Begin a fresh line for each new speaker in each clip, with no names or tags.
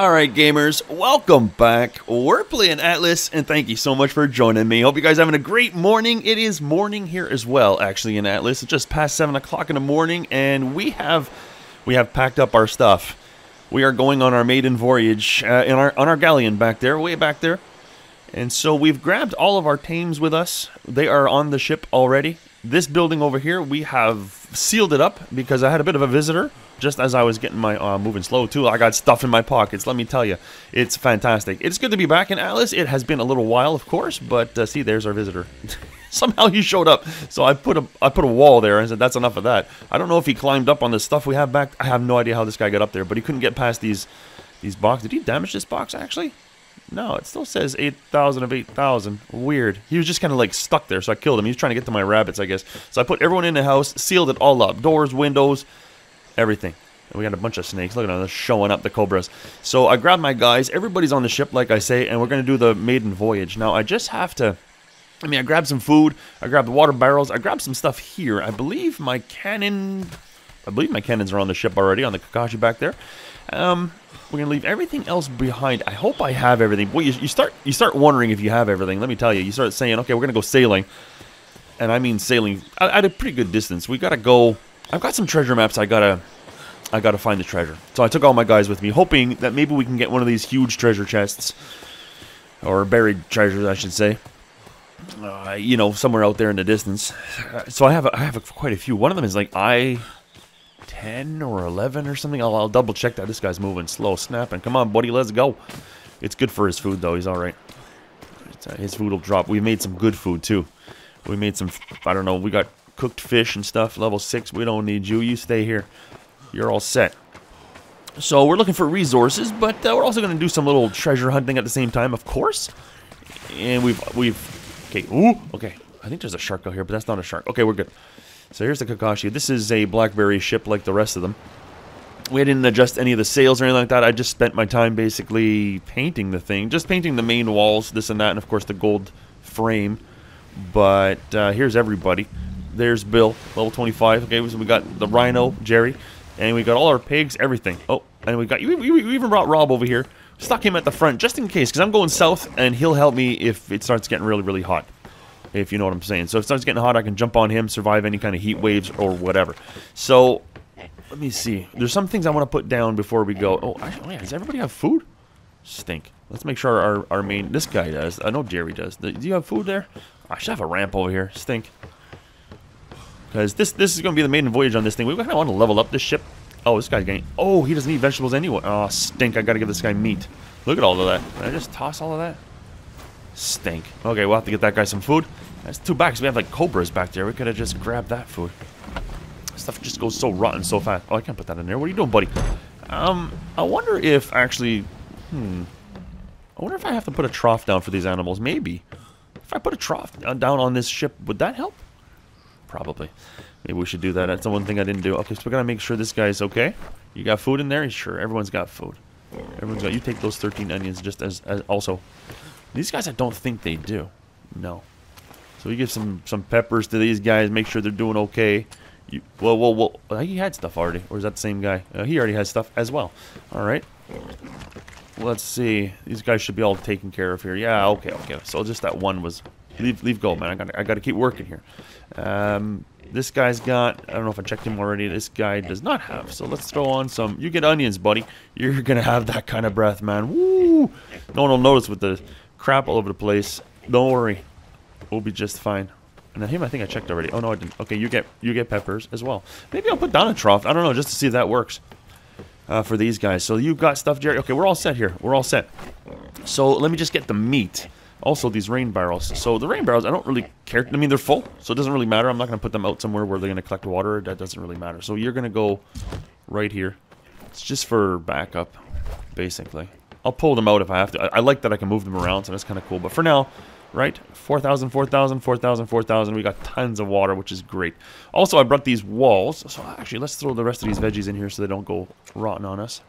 Alright gamers, welcome back. We're playing Atlas and thank you so much for joining me. Hope you guys are having a great morning. It is morning here as well actually in Atlas. It's just past 7 o'clock in the morning and we have we have packed up our stuff. We are going on our maiden voyage uh, in our on our galleon back there, way back there. And so we've grabbed all of our tames with us. They are on the ship already. This building over here, we have sealed it up because I had a bit of a visitor just as I was getting my uh, moving slow too. I got stuff in my pockets. Let me tell you, it's fantastic. It's good to be back in Atlas. It has been a little while, of course, but uh, see, there's our visitor. Somehow he showed up, so I put a I put a wall there and said that's enough of that. I don't know if he climbed up on the stuff we have back. I have no idea how this guy got up there, but he couldn't get past these these boxes. Did he damage this box actually? No, it still says 8,000 of 8,000. Weird. He was just kind of like stuck there, so I killed him. He was trying to get to my rabbits, I guess. So I put everyone in the house, sealed it all up. Doors, windows, everything. And we got a bunch of snakes. Look at them, showing up, the cobras. So I grabbed my guys. Everybody's on the ship, like I say, and we're going to do the maiden voyage. Now, I just have to... I mean, I grabbed some food. I grabbed the water barrels. I grabbed some stuff here. I believe my cannon... I believe my cannons are on the ship already, on the Kakashi back there. Um, we're gonna leave everything else behind. I hope I have everything. Boy, you, you start you start wondering if you have everything. Let me tell you. You start saying, okay, we're gonna go sailing, and I mean sailing at, at a pretty good distance. We gotta go. I've got some treasure maps. I gotta I gotta find the treasure. So I took all my guys with me, hoping that maybe we can get one of these huge treasure chests, or buried treasures, I should say. Uh, you know, somewhere out there in the distance. So I have a, I have a, quite a few. One of them is like I 10 or 11 or something. I'll, I'll, double check that. This guy's moving slow, snapping. Come on, buddy, let's go. It's good for his food, though. He's all right. Uh, his food will drop. We made some good food, too. We made some, I don't know, we got cooked fish and stuff. Level 6, we don't need you. You stay here. You're all set. So we're looking for resources, but uh, we're also going to do some little treasure hunting at the same time, of course. And we've, we've, okay, ooh, okay. I think there's a shark out here, but that's not a shark. Okay, we're good. So here's the Kakashi. This is a Blackberry ship like the rest of them. We didn't adjust any of the sails or anything like that. I just spent my time basically painting the thing. Just painting the main walls, this and that, and of course the gold frame. But uh, here's everybody. There's Bill, level 25. Okay, so we got the Rhino, Jerry, and we got all our pigs, everything. Oh, and we got we, we even brought Rob over here. Stuck him at the front just in case, because I'm going south, and he'll help me if it starts getting really, really hot if you know what I'm saying. So if it starts getting hot, I can jump on him, survive any kind of heat waves or whatever. So let me see. There's some things I want to put down before we go. Oh, actually, does everybody have food? Stink. Let's make sure our, our main... This guy does. I know Jerry does. Do you have food there? I should have a ramp over here. Stink. Because this this is going to be the maiden voyage on this thing. We kind of want to level up this ship. Oh, this guy's getting... Oh, he doesn't eat vegetables anyway. Oh, stink. I got to give this guy meat. Look at all of that. Did I just toss all of that? Stink. Okay, we'll have to get that guy some food. That's too bad we have like cobras back there. We could have just grabbed that food. Stuff just goes so rotten so fast. Oh, I can't put that in there. What are you doing, buddy? Um, I wonder if actually... Hmm. I wonder if I have to put a trough down for these animals. Maybe. If I put a trough down on this ship, would that help? Probably. Maybe we should do that. That's the one thing I didn't do. Okay, so we gotta make sure this guy's okay. You got food in there? Sure, everyone's got food. Everyone's got... You take those 13 onions just as, as also... These guys, I don't think they do. No. So we give some some peppers to these guys, make sure they're doing okay. You, well, well, uh, he had stuff already. Or is that the same guy? Uh, he already has stuff as well. All right. Let's see. These guys should be all taken care of here. Yeah, okay, okay. So just that one was... Leave, leave go, man. I got I got to keep working here. Um, this guy's got... I don't know if I checked him already. This guy does not have. So let's throw on some... You get onions, buddy. You're going to have that kind of breath, man. Woo! No one will notice with the crap all over the place. Don't worry. We'll be just fine. And him, I think I checked already. Oh, no, I didn't. Okay, you get you get peppers as well. Maybe I'll put down a trough. I don't know, just to see if that works uh, for these guys. So you've got stuff, Jerry. Okay, we're all set here. We're all set. So let me just get the meat. Also, these rain barrels. So the rain barrels, I don't really care. I mean, they're full, so it doesn't really matter. I'm not going to put them out somewhere where they're going to collect water. That doesn't really matter. So you're going to go right here. It's just for backup, basically. I'll pull them out if I have to. I, I like that I can move them around, so that's kind of cool. But for now, right? 4,000, 4,000, 4,000, 4,000. We got tons of water, which is great. Also, I brought these walls. So actually, let's throw the rest of these veggies in here so they don't go rotten on us.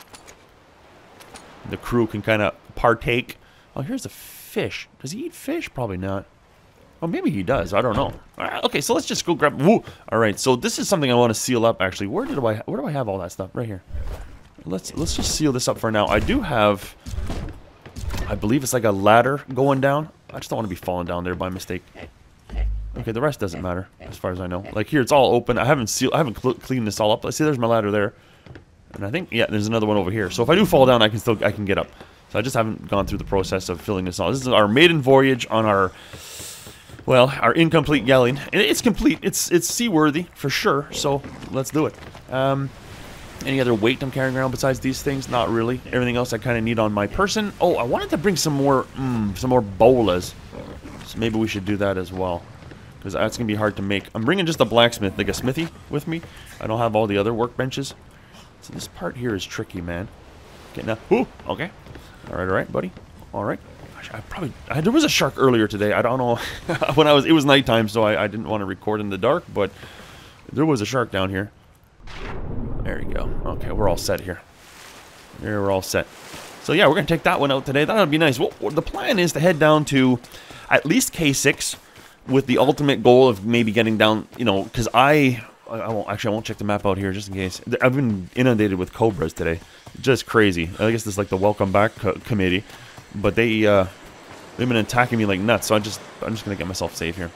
The crew can kind of partake. Oh, here's a fish. Does he eat fish? Probably not. Oh, maybe he does. I don't know. Right, okay, so let's just go grab. Woo! All right, so this is something I want to seal up. Actually, where did I? Where do I have all that stuff? Right here. let's let's just seal this up for now. I do have, I believe it's like a ladder going down. I just don't want to be falling down there by mistake. Okay, the rest doesn't matter as far as I know. Like here, it's all open. I haven't sealed. I haven't cl cleaned this all up. Let's see. There's my ladder there, and I think yeah, there's another one over here. So if I do fall down, I can still I can get up. So I just haven't gone through the process of filling this all. This is our maiden voyage on our well, our incomplete galleon. It's complete. It's it's seaworthy for sure. So let's do it. Um, any other weight I'm carrying around besides these things? Not really. Everything else I kind of need on my person. Oh, I wanted to bring some more, mm, some more bolas. So maybe we should do that as well. Because that's going to be hard to make. I'm bringing just a blacksmith, like a smithy with me. I don't have all the other workbenches. So this part here is tricky, man. Okay, now, ooh, okay. All right, all right, buddy. All right. I probably, I, there was a shark earlier today. I don't know when I was, it was nighttime, so I, I didn't want to record in the dark, but there was a shark down here. There you go. Okay, we're all set here. Here, we're all set. So yeah, we're to take that one out today. That'll be nice. Well, the plan is to head down to at least K6 with the ultimate goal of maybe getting down, you know, because I, I won't, actually, I won't check the map out here just in case. I've been inundated with cobras today. Just crazy. I guess this is like the welcome back co committee. But they, uh, they've been attacking me like nuts, so I just, I'm just to get myself safe here.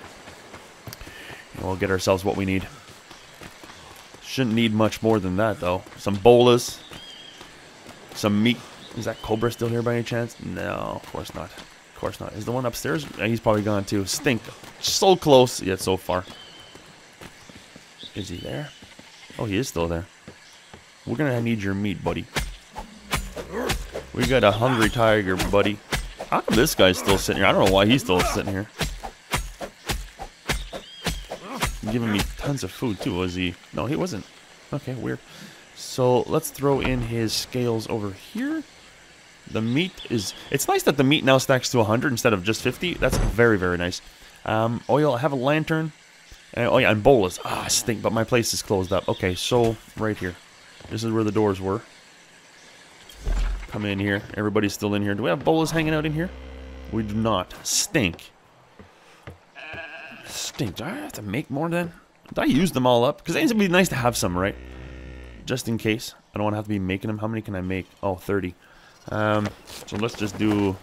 And we'll get ourselves what we need. Shouldn't need much more than that, though. Some bolas. Some meat. Is that Cobra still here by any chance? No, of course not. Of course not. Is the one upstairs? He's probably gone too. Stink. So close, yet so far. Is he there? Oh, he is still there. We're gonna need your meat, buddy. We got a hungry tiger, buddy. How come this guy's still sitting here? I don't know why he's still sitting here. He's giving me tons of food too. Was he? No, he wasn't. Okay, weird. So let's throw in his scales over here. The meat is... It's nice that the meat now stacks to 100 instead of just 50. That's very, very nice. Um, oil, I have a lantern. And, oh yeah, and bolas. Ah, stink, but my place is closed up. Okay, so right here. This is where the doors were. Come in here. Everybody's still in here. Do we have bolas hanging out in here? We do not. Stink stink. Do I have to make more then? Did I use them all up? Because it would be nice to have some, right? Just in case. I don't want to have to be making them. How many can I make? Oh, 30. Um, so let's just do...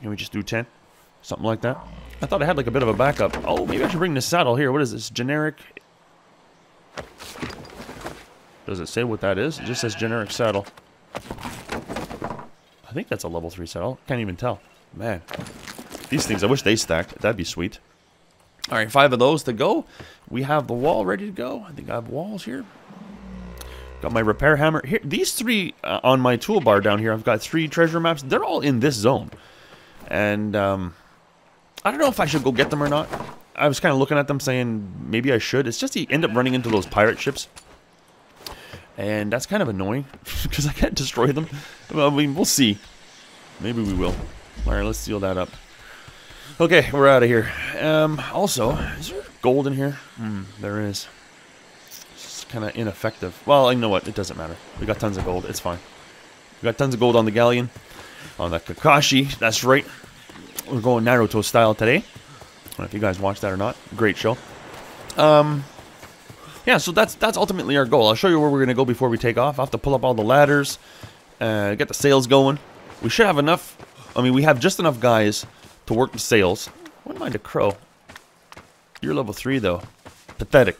Can we just do 10? Something like that? I thought I had like a bit of a backup. Oh, maybe I should bring this saddle here. What is this? Generic... Does it say what that is? It just says generic saddle. I think that's a level 3 saddle. Can't even tell. Man, these things, I wish they stacked. That'd be sweet. All right, five of those to go. We have the wall ready to go. I think I have walls here. Got my repair hammer. Here, these three uh, on my toolbar down here, I've got three treasure maps. They're all in this zone. And um, I don't know if I should go get them or not. I was kind of looking at them saying maybe I should. It's just you end up running into those pirate ships. And that's kind of annoying because I can't destroy them. Well, I mean, we'll see. Maybe we will. Alright, let's seal that up. Okay, we're out of here. Um, also, is there gold in here? Hmm, there is. It's kind of ineffective. Well, you know what? It doesn't matter. We got tons of gold. It's fine. We got tons of gold on the Galleon. On the Kakashi. That's right. We're going Naruto style today. I don't know if you guys watched that or not. Great show. Um, yeah, so that's that's ultimately our goal. I'll show you where we're going to go before we take off. I'll have to pull up all the ladders, uh, get the sails going. We should have enough I mean, we have just enough guys to work the sails. Wouldn't mind a crow. You're level 3, though. Pathetic.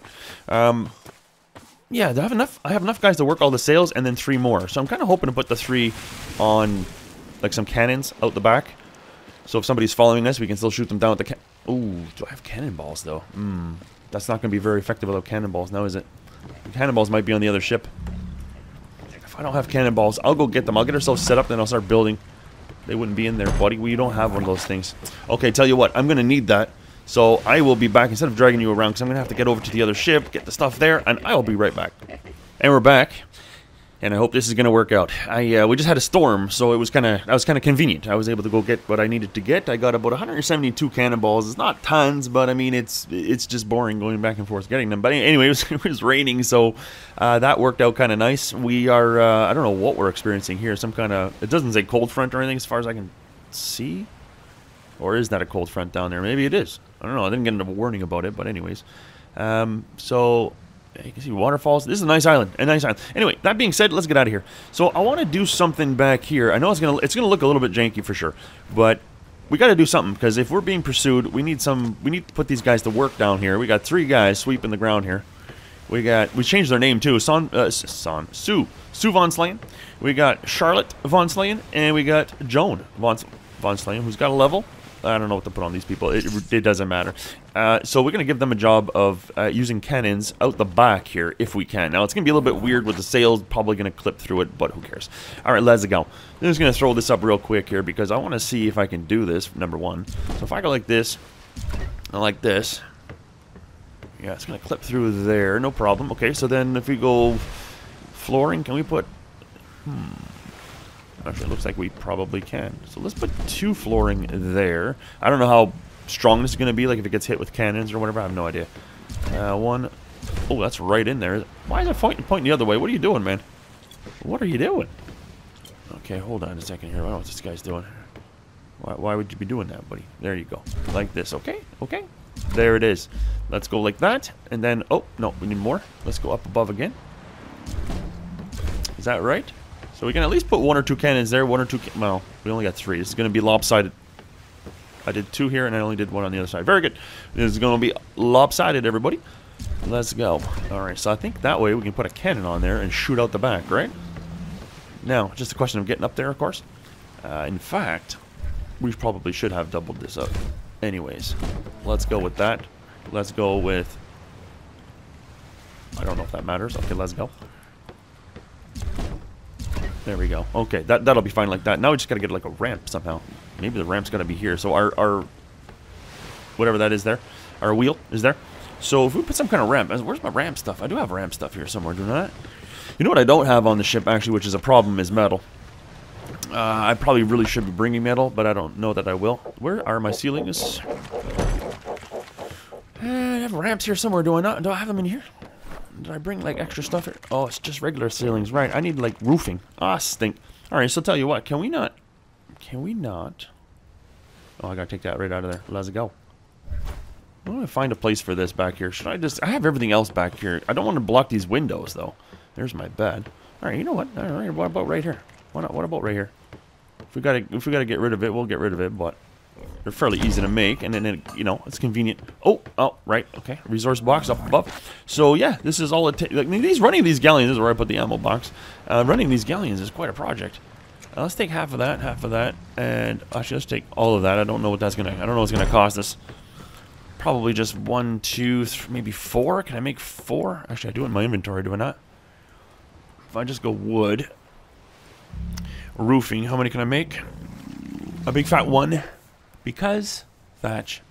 Um, yeah, I have enough. I have enough guys to work all the sails, and then three more. So I'm kind of hoping to put the three on, like, some cannons out the back. So if somebody's following us, we can still shoot them down with the can... Ooh, do I have cannonballs, though? Hmm. That's not going to be very effective without cannonballs now, is it? The cannonballs might be on the other ship. If I don't have cannonballs, I'll go get them. I'll get ourselves set up, then I'll start building. They wouldn't be in there, buddy. We don't have one of those things. Okay, tell you what. I'm going to need that. So I will be back instead of dragging you around because I'm going to have to get over to the other ship, get the stuff there, and I will be right back. And we're back. And I hope this is going to work out. I uh, We just had a storm, so it was kind of that was kind of convenient. I was able to go get what I needed to get. I got about 172 cannonballs. It's not tons, but I mean, it's it's just boring going back and forth getting them. But anyway, it was, it was raining, so uh, that worked out kind of nice. We are, uh, I don't know what we're experiencing here. Some kind of, it doesn't say cold front or anything as far as I can see. Or is that a cold front down there? Maybe it is. I don't know. I didn't get a warning about it, but anyways. Um, so You can see waterfalls. This is a nice island. A nice island. Anyway, that being said, let's get out of here. So I want to do something back here. I know it's gonna it's gonna look a little bit janky for sure, but we got to do something because if we're being pursued, we need some. We need to put these guys to work down here. We got three guys sweeping the ground here. We got we changed their name too. Son, uh, Son, Sue, Sue Von Slayen. We got Charlotte Von Slayen, and we got Joan Von Von Slayen, who's got a level. I don't know what to put on these people. It, it doesn't matter. Uh, so we're going to give them a job of uh, using cannons out the back here if we can. Now, it's going to be a little bit weird with the sails probably going to clip through it, but who cares? All right, let's go. I'm just going to throw this up real quick here because I want to see if I can do this, number one. So if I go like this, and like this, yeah, it's going to clip through there, no problem. Okay, so then if we go flooring, can we put... Hmm... It looks like we probably can. So let's put two flooring there. I don't know how strong this is going to be, like if it gets hit with cannons or whatever. I have no idea. Uh, one. Oh, that's right in there. Why is it pointing, pointing the other way? What are you doing, man? What are you doing? Okay, hold on a second here. I don't know what this guy's doing. Why, why would you be doing that, buddy? There you go. Like this. Okay, okay. There it is. Let's go like that. And then, oh, no, we need more. Let's go up above again. Is that right? So we can at least put one or two cannons there, one or two, well, we only got three. This is going to be lopsided. I did two here, and I only did one on the other side. Very good. This is going to be lopsided, everybody. Let's go. All right, so I think that way we can put a cannon on there and shoot out the back, right? Now, just a question of getting up there, of course. Uh, in fact, we probably should have doubled this up. Anyways, let's go with that. Let's go with... I don't know if that matters. Okay, let's go. There we go. Okay, that, that'll be fine like that. Now we just gotta get like a ramp somehow. Maybe the ramp's gotta be here. So our, our, whatever that is there, our wheel is there. So if we put some kind of ramp, where's my ramp stuff? I do have ramp stuff here somewhere, do not You know what I don't have on the ship, actually, which is a problem, is metal. Uh, I probably really should be bringing metal, but I don't know that I will. Where are my ceilings? Uh, I have ramps here somewhere, do I not? Do I have them in here? Did I bring, like, extra stuff here? Oh, it's just regular ceilings. Right, I need, like, roofing. Ah, stink. Alright, so tell you what. Can we not... Can we not... Oh, I gotta take that right out of there. Let's go. I want to find a place for this back here. Should I just... I have everything else back here. I don't want to block these windows, though. There's my bed. Alright, you know what? All right, what about right here? Why not? What about right here? If we gotta, if we gotta get rid of it, we'll get rid of it, but... They're fairly easy to make, and then, you know, it's convenient. Oh, oh, right, okay. Resource box up above. So, yeah, this is all it takes. Like, these running these galleons is where I put the ammo box. Uh, running these galleons is quite a project. Uh, let's take half of that, half of that, and actually, let's take all of that. I don't know what that's gonna. I don't know what's gonna cost us. Probably just one, two, three, maybe four. Can I make four? Actually, I do it in my inventory. Do I not? If I just go wood, roofing, how many can I make? A big fat one. Because thatch.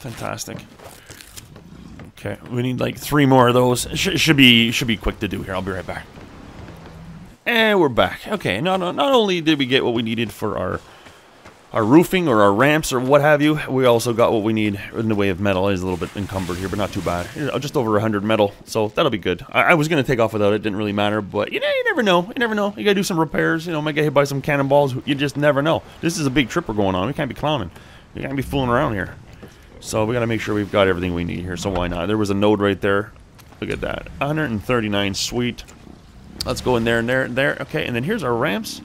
Fantastic. Okay, we need like three more of those. Sh should be should be quick to do here. I'll be right back. And we're back. Okay, not not only did we get what we needed for our our roofing or our ramps or what have you, we also got what we need in the way of metal. It is a little bit encumbered here, but not too bad. Just over 100 metal, so that'll be good. I, I was going to take off without it. Didn't really matter, but you know, you never know. You never know. You got to do some repairs. You know, might get hit by some cannonballs. You just never know. This is a big trip we're going on. We can't be clowning. We can't be fooling around here. So we got to make sure we've got everything we need here, so why not? There was a node right there. Look at that. 139, sweet. Let's go in there and there and there. Okay, and then here's our ramps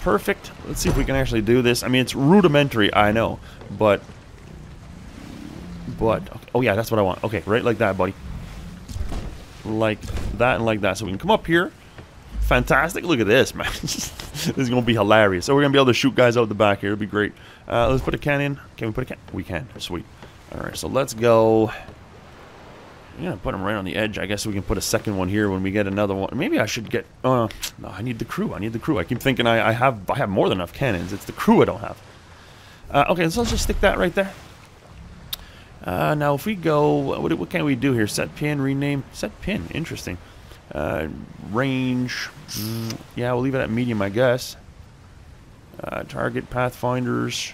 perfect. Let's see if we can actually do this. I mean, it's rudimentary, I know, but... But, oh yeah, that's what I want. Okay, right like that, buddy. Like that and like that. So we can come up here. Fantastic. Look at this, man. this is going to be hilarious. So we're going to be able to shoot guys out the back here. It'll be great. Uh, let's put a cannon. Can we put a cannon? We can. Sweet. All right, so let's go... Yeah, put them right on the edge. I guess we can put a second one here when we get another one. Maybe I should get... Uh, no, I need the crew. I need the crew. I keep thinking I, I have I have more than enough cannons. It's the crew I don't have. Uh, okay, so let's just stick that right there. Uh, now, if we go... What, what can we do here? Set pin, rename... Set pin. Interesting. Uh, range... Mm, yeah, we'll leave it at medium, I guess. Uh, target, pathfinders...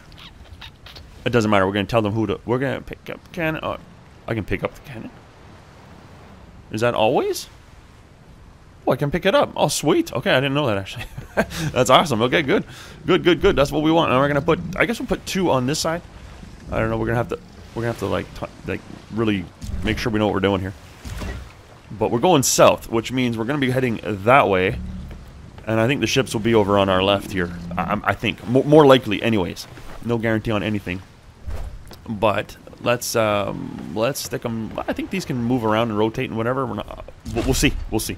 It doesn't matter. We're to tell them who to... We're to pick up cannon... Oh, I can pick up the cannon. Is that always? Oh, I can pick it up. Oh, sweet. Okay, I didn't know that, actually. That's awesome. Okay, good. Good, good, good. That's what we want. And we're going to put... I guess we'll put two on this side. I don't know. We're going to have to... We're going to have to, like, like, really make sure we know what we're doing here. But we're going south, which means we're going to be heading that way. And I think the ships will be over on our left here. I, I think. M more likely, anyways. No guarantee on anything. But let's um, let's stick them. I think these can move around and rotate and whatever. We're not, we'll see. We'll see.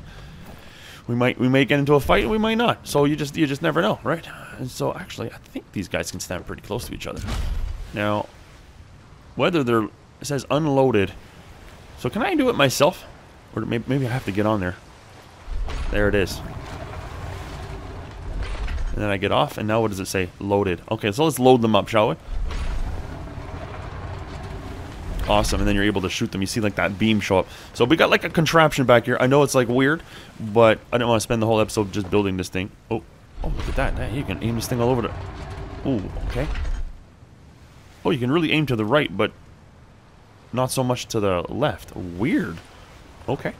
We might we may get into a fight we might not. So you just you just never know, right? And so actually, I think these guys can stand pretty close to each other. Now, whether they're it says unloaded. So can I do it myself, or maybe I have to get on there? There it is. And then I get off, and now what does it say? Loaded. Okay, so let's load them up, shall we? Awesome, and then you're able to shoot them. You see like that beam show up. So we got like a contraption back here. I know it's like weird, but I didn't want to spend the whole episode just building this thing. Oh, oh, look at that. Hey, you can aim this thing all over the... Ooh, okay. Oh, you can really aim to the right, but not so much to the left. Weird. Okay.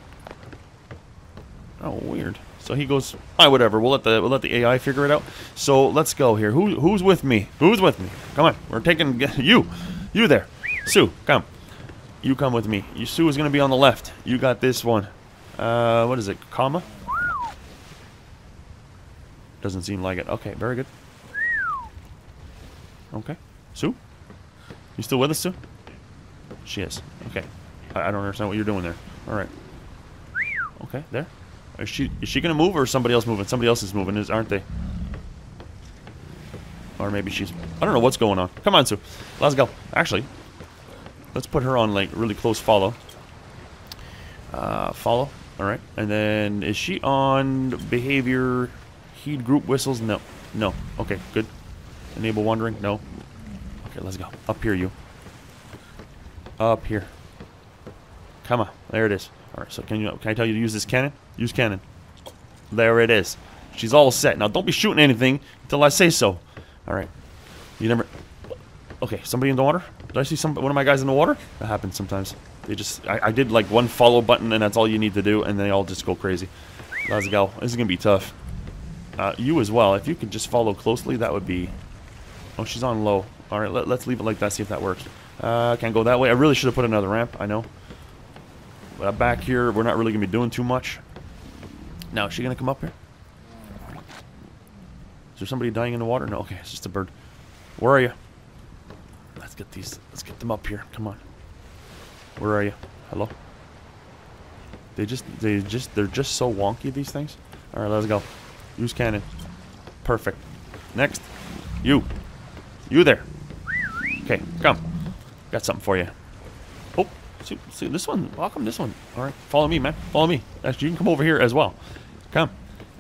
Oh, weird. So he goes, ah, whatever. We'll let the we'll let the AI figure it out. So let's go here. Who who's with me? Who's with me? Come on, we're taking you, you there, Sue. Come, you come with me. You Sue is gonna be on the left. You got this one. Uh, what is it? Comma? Doesn't seem like it. Okay, very good. Okay, Sue, you still with us, Sue? She is. Okay. I, I don't understand what you're doing there. All right. Okay, there. Is she is she gonna move or somebody else moving? Somebody else is moving, is aren't they? Or maybe she's I don't know what's going on. Come on, Sue. Let's go. Actually, let's put her on like really close follow. Uh, follow. All right. And then is she on behavior? Heed group whistles? No. No. Okay. Good. Enable wandering? No. Okay. Let's go. Up here, you. Up here. Come on. There it is. All right. So can you can I tell you to use this cannon? Use cannon. There it is. She's all set. Now, don't be shooting anything until I say so. All right. You never... Okay, somebody in the water? Did I see some one of my guys in the water? That happens sometimes. They just... I, I did, like, one follow button, and that's all you need to do, and they all just go crazy. Let's go. This is to be tough. Uh, you as well. If you could just follow closely, that would be... Oh, she's on low. All right, let, us leave it like that, see if that works. Uh, can't go that way. I really should have put another ramp, I know. But back here, we're not really going to be doing too much. Now, is she going to come up here? Is there somebody dying in the water? No, okay, it's just a bird. Where are you? Get these, let's get them up here. Come on. Where are you? Hello? They just, they just, they're just so wonky, these things. All right, let's go. Use cannon. Perfect. Next. You. You there. Okay, come. Got something for you. Oh, see, see this one. Welcome this one. All right, follow me, man. Follow me. Actually, you can come over here as well. Come.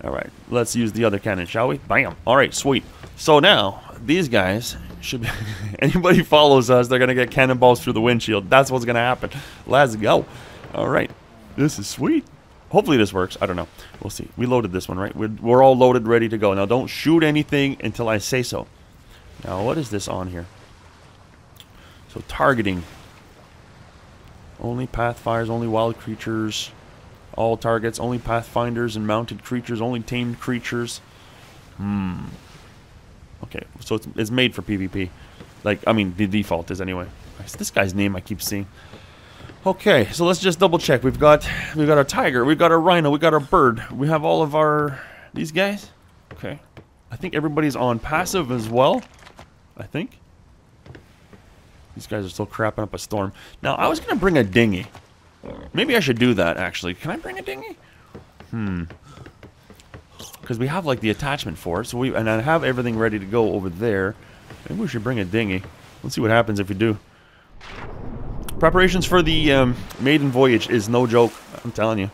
All right, let's use the other cannon, shall we? Bam. All right, sweet. So now, these guys should be... anybody follows us, they're to get cannonballs through the windshield. That's what's to happen. Let's go. All right. This is sweet. Hopefully this works. I don't know. We'll see. We loaded this one, right? We're, we're all loaded, ready to go. Now, don't shoot anything until I say so. Now, what is this on here? So, targeting. Only pathfinders, only wild creatures. All targets, only pathfinders and mounted creatures, only tamed creatures. Hmm. Okay, so it's, it's made for PvP. Like, I mean, the default is anyway. It's this guy's name I keep seeing. Okay, so let's just double check. We've got we've got our tiger, we've got our rhino, we got our bird. We have all of our these guys. Okay. I think everybody's on passive as well. I think. These guys are still crapping up a storm. Now, I was going to bring a dinghy. Maybe I should do that, actually. Can I bring a dinghy? Hmm. Because we have, like, the attachment for it. So we, and I have everything ready to go over there. Maybe we should bring a dinghy. Let's see what happens if we do. Preparations for the um, maiden voyage is no joke. I'm telling you.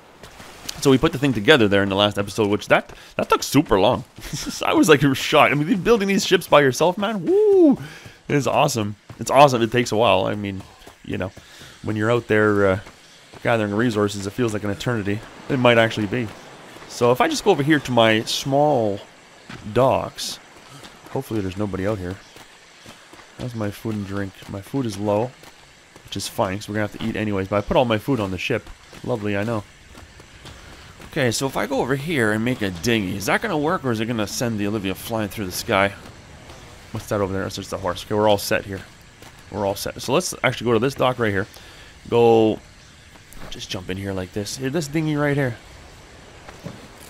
So we put the thing together there in the last episode, which that that took super long. I was like shocked. I mean, building these ships by yourself, man. Woo! It is awesome. It's awesome. It takes a while. I mean, you know, when you're out there uh, gathering resources, it feels like an eternity. It might actually be. So if I just go over here to my small docks, hopefully there's nobody out here. That's my food and drink. My food is low, which is fine, because we're going to have to eat anyways. But I put all my food on the ship. Lovely, I know. Okay, so if I go over here and make a dinghy, is that going to work, or is it going to send the Olivia flying through the sky? What's that over there? It's just a horse. Okay, we're all set here. We're all set. So let's actually go to this dock right here. Go Just jump in here like this. Here, this dinghy right here.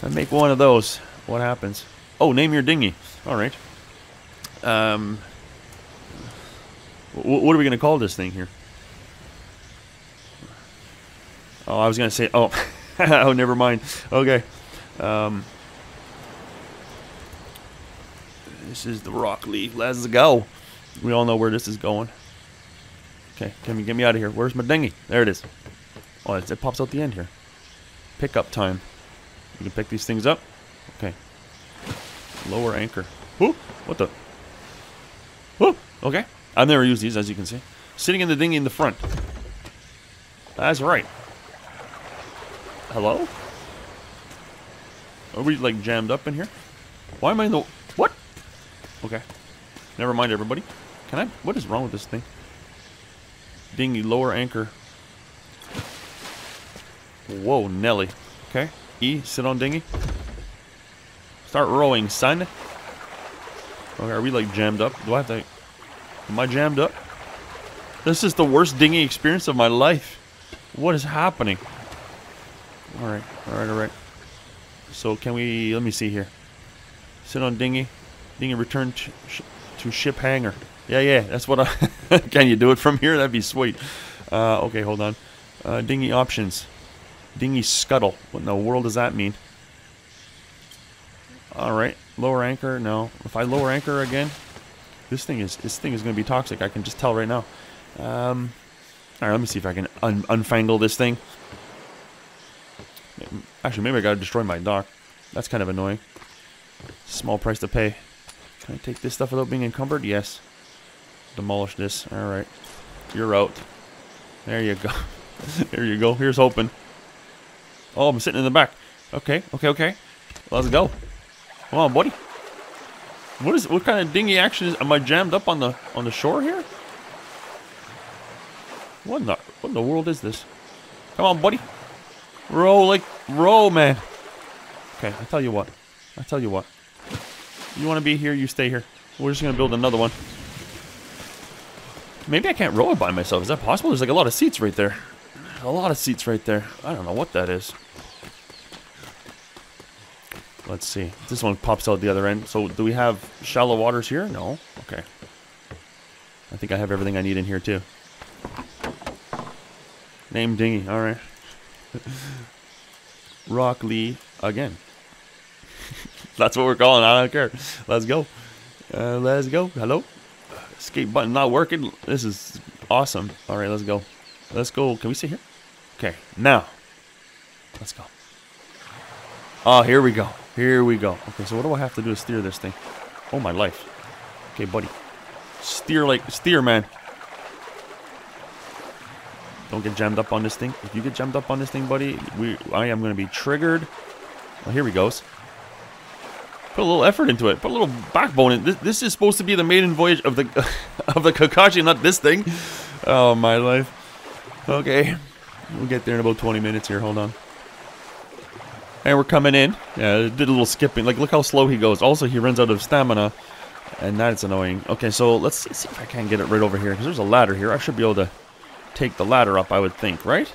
I make one of those. What happens? Oh, name your dinghy. All right. Um, what are we going to call this thing here? Oh, I was going to say, oh, oh, never mind. Okay. Um, this is the Rock Lee. Let's go. We all know where this is going. Okay, can you get me out of here? Where's my dinghy? There it is. Oh, it pops out the end here. Pickup time. You can pick these things up. Okay. Lower anchor. Whoop! What the? Whoop! Okay. I've never used these, as you can see. Sitting in the dinghy in the front. That's right. Hello? Are we, like, jammed up in here? Why am I in the... What? Okay. Never mind, everybody. Can I... What is wrong with this thing? Dinghy, lower anchor. Whoa, Nelly. Okay. E, sit on dinghy. Start rowing, son. Okay, are we like jammed up? Do I have to... Am I jammed up? This is the worst dinghy experience of my life. What is happening? Alright, alright, alright. So can we... Let me see here. Sit on dinghy. Dinghy return to, sh to ship hangar. Yeah, yeah, that's what I... can you do it from here? That'd be sweet. Uh, okay, hold on. Uh, dinghy options. Dinghy scuttle. What in the world does that mean? Alright, lower anchor. No. If I lower anchor again, this thing is this thing is going to be toxic. I can just tell right now. Um, Alright, let me see if I can un unfangle this thing. Actually, maybe I gotta destroy my dock. That's kind of annoying. Small price to pay. Can I take this stuff without being encumbered? Yes. Demolish this. Alright. You're out. There you go. there you go. Here's hoping. Oh, I'm sitting in the back. Okay, okay, okay. Let's go. Come on, buddy. What is what kind of dinghy action is am I jammed up on the on the shore here? What in the what in the world is this? Come on, buddy. Roll like roll, man. Okay, I tell you what. I tell you what. You want to be here, you stay here. We're just gonna build another one. Maybe I can't roll it by myself. Is that possible? There's like a lot of seats right there. A lot of seats right there. I don't know what that is. Let's see. This one pops out the other end. So do we have shallow waters here? No. Okay. I think I have everything I need in here too. Name dinghy. All right. Rock Lee again. That's what we're calling. I don't care. Let's go. Uh, let's go. Hello. Escape button not working. This is awesome. All right, let's go. Let's go. Can we sit here? Okay. Now. Let's go. Oh, here we go. Here we go. Okay, so what do I have to do to steer this thing? Oh, my life. Okay, buddy. Steer like... Steer, man. Don't get jammed up on this thing. If you get jammed up on this thing, buddy, we I am going to be triggered. Well, here he goes. Put a little effort into it. Put a little backbone in. This, this is supposed to be the maiden voyage of the of the Kakashi, not this thing. Oh, my life. Okay. We'll get there in about 20 minutes here. Hold on. And we're coming in. Yeah, did a little skipping. Like, look how slow he goes. Also, he runs out of stamina. And that's annoying. Okay, so let's see, if I can get it right over here. Because there's a ladder here. I should be able to take the ladder up, I would think, right?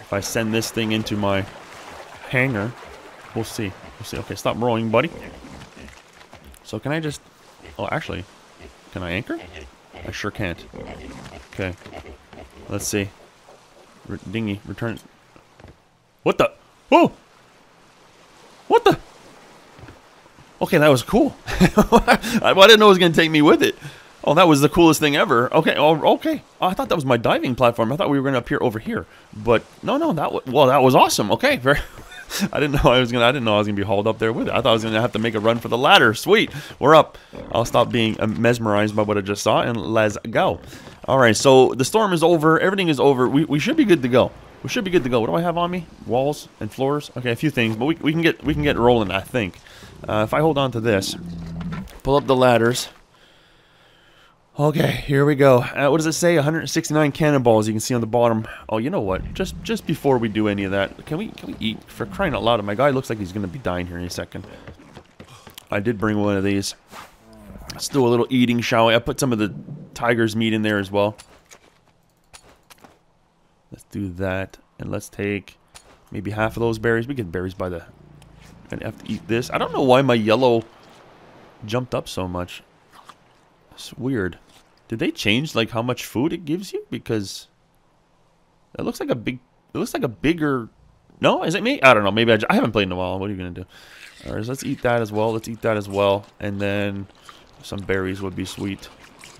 If I send this thing into my hangar, we'll see. We'll see. Okay, stop rowing, buddy. So can I just... Oh, actually, can I anchor? I sure can't. Okay. Let's see. R dinghy, return... What the? Oh! What the? Okay, that was cool. I, didn't know it was going to take me with it. Oh, that was the coolest thing ever. Okay, oh, okay. Oh, I thought that was my diving platform. I thought we were going to appear over here. But no, no, that was, well, that was awesome. Okay, very I didn't know I was gonna. I didn't know I was gonna be hauled up there with it. I thought I was gonna have to make a run for the ladder. Sweet, we're up. I'll stop being mesmerized by what I just saw and let's go. All right, so the storm is over. Everything is over. We, we should be good to go. We should be good to go. What do I have on me? Walls and floors. Okay, a few things, but we, we can get we can get rolling. I think. Uh, if I hold on to this, pull up the ladders. Okay, here we go. Uh, what does it say? 169 cannonballs. You can see on the bottom. Oh, you know what? Just just before we do any of that, can we can we eat? For crying out loud, my guy looks like he's gonna be dying here in a second. I did bring one of these. Let's do a little eating, shall we? I put some of the tiger's meat in there as well. Let's do that. And let's take maybe half of those berries. We get berries by the... Gonna have to eat this. I don't know why my yellow jumped up so much. It's weird. Did they change like how much food it gives you? Because it looks like a big. It looks like a bigger. No, is it me? I don't know. Maybe I, I haven't played in a while. What are you gonna do? All right, so let's eat that as well. Let's eat that as well, and then some berries would be sweet.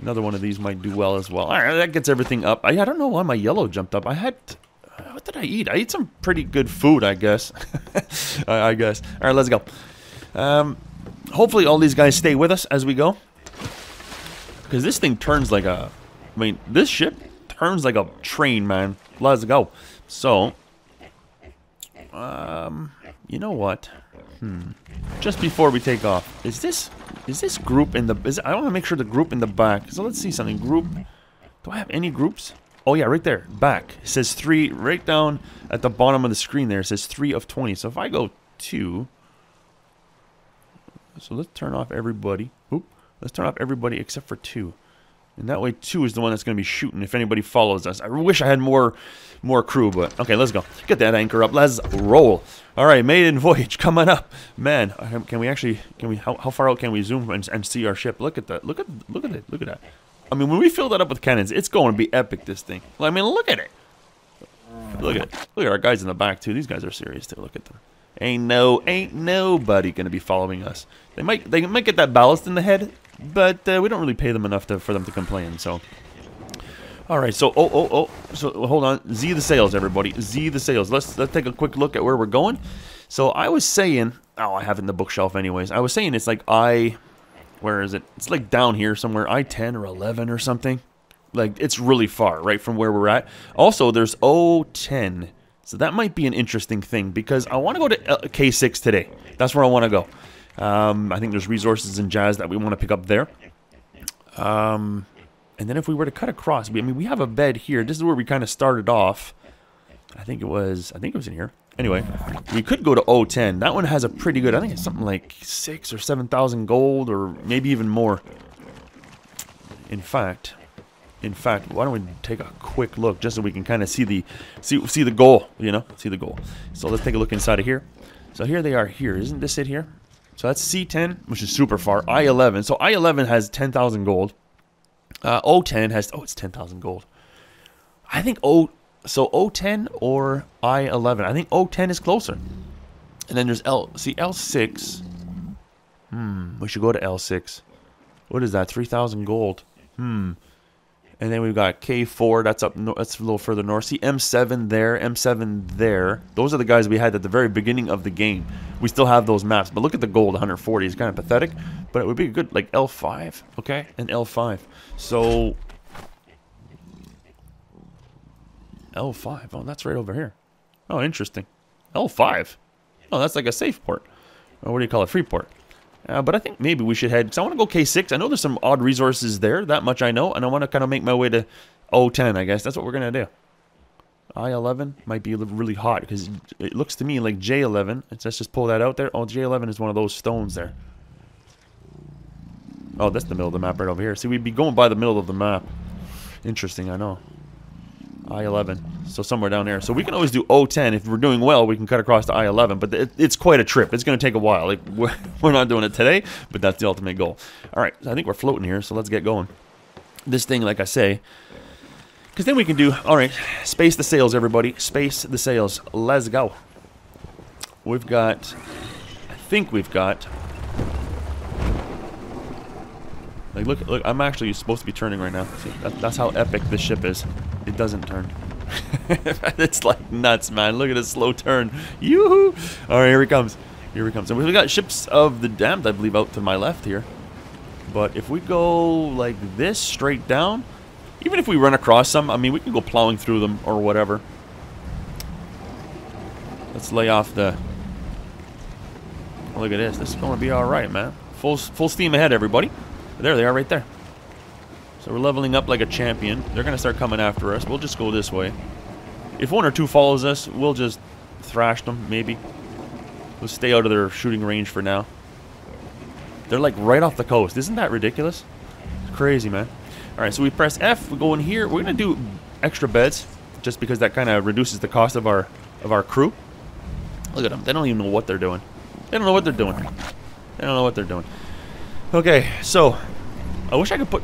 Another one of these might do well as well. All right, that gets everything up. I, I don't know why my yellow jumped up. I had. Uh, what did I eat? I ate some pretty good food, I guess. I, I guess. All right, let's go. Um, hopefully all these guys stay with us as we go. Because this thing turns like a... I mean, this ship turns like a train, man. Let's go. So, um, you know what? Hmm. Just before we take off, is this is this group in the? Is I want to make sure the group in the back. So let's see something. Group. Do I have any groups? Oh yeah, right there, back. It says three right down at the bottom of the screen. There it says three of twenty. So if I go two, so let's turn off everybody. Oop. Let's turn off everybody except for two. And that way two is the one that's going to be shooting if anybody follows us. I wish I had more more crew, but okay, let's go. Get that anchor up. Let's roll. All right, maiden voyage coming up. Man, can we actually, can we, how, how far out can we zoom and, and see our ship? Look at that. Look at, look at it. Look at that. I mean, when we fill that up with cannons, it's going to be epic, this thing. I mean, look at it. Look at it. Look at our guys in the back, too. These guys are serious, too. Look at them. Ain't no, ain't nobody going to be following us. They might, they might get that ballast in the head, but uh, we don't really pay them enough to, for them to complain, so... Alright, so, oh, oh, oh, so hold on. Z the sails, everybody. Z the sails. Let's, let's take a quick look at where we're going. So I was saying, oh, I have it in the bookshelf anyways. I was saying it's like I, where is it? It's like down here somewhere, I-10 or 11 or something. Like, it's really far, right, from where we're at. Also, there's O10. So that might be an interesting thing because I want to go to K6 today. That's where I want to go. Um, I think there's resources and jazz that we want to pick up there. Um, and then if we were to cut across, I mean, we have a bed here. This is where we kind of started off. I think it was, I think it was in here. Anyway, we could go to O10. That one has a pretty good, I think it's something like six or 7,000 gold or maybe even more. In fact, in fact, why don't we take a quick look just so we can kind of see the, see, see the goal, you know, see the goal. So let's take a look inside of here. So here they are here. Isn't this it here? So that's C10, which is super far. I11. So I11 has 10,000 gold. Uh, O10 has, oh, it's 10,000 gold. I think O, so O10 or I11. I think O10 is closer. And then there's L, see L6. Hmm, we should go to L6. What is that? 3,000 gold. Hmm. And then we've got K4, that's up, no, that's a little further north. See M7 there, M7 there. Those are the guys we had at the very beginning of the game. We still have those maps, but look at the gold, 140. It's kind of pathetic, but it would be good, like L5, okay? And L5. So, L5, oh, that's right over here. Oh, interesting. L5. Oh, that's like a safe port. Or what do you call it? Free port. Uh, but I think maybe we should head, because I want to go K6. I know there's some odd resources there, that much I know, and I want to kind of make my way to O10, I guess. That's what we're going to do. I-11 might be really hot, because it looks to me like J11. Let's just pull that out there. Oh, J11 is one of those stones there. Oh, that's the middle of the map right over here. See, we'd be going by the middle of the map. Interesting, I know. I-11. So somewhere down there. So we can always do O10. If we're doing well, we can cut across to I-11. But it, it's quite a trip. It's going to take a while. Like we're, we're not doing it today, but that's the ultimate goal. All right, so I think we're floating here, so let's get going. This thing, like I say, because then we can do, all right, space the sails, everybody. Space the sails. Let's go. We've got, I think we've got, like look, look, I'm actually supposed to be turning right now. See, that, that's how epic this ship is. It doesn't turn. it's like nuts, man. Look at this slow turn. Yoo-hoo! All right, here he comes. Here he comes. And we got ships of the damned, I believe, out to my left here. But if we go like this, straight down, even if we run across some, I mean, we can go plowing through them or whatever. Let's lay off the... Look at this. This is going to be all right, man. Full, full steam ahead, everybody. There they are right there. So we're leveling up like a champion. They're going to start coming after us. We'll just go this way. If one or two follows us, we'll just thrash them, maybe. We'll stay out of their shooting range for now. They're like right off the coast. Isn't that ridiculous? It's crazy, man. Alright, so we press F. We go in here. We're going to do extra beds. just because that kind of reduces the cost of our of our crew. Look at them. They don't even know what they're doing. They don't know what they're doing. They don't know what they're doing. Okay, so I wish I could put.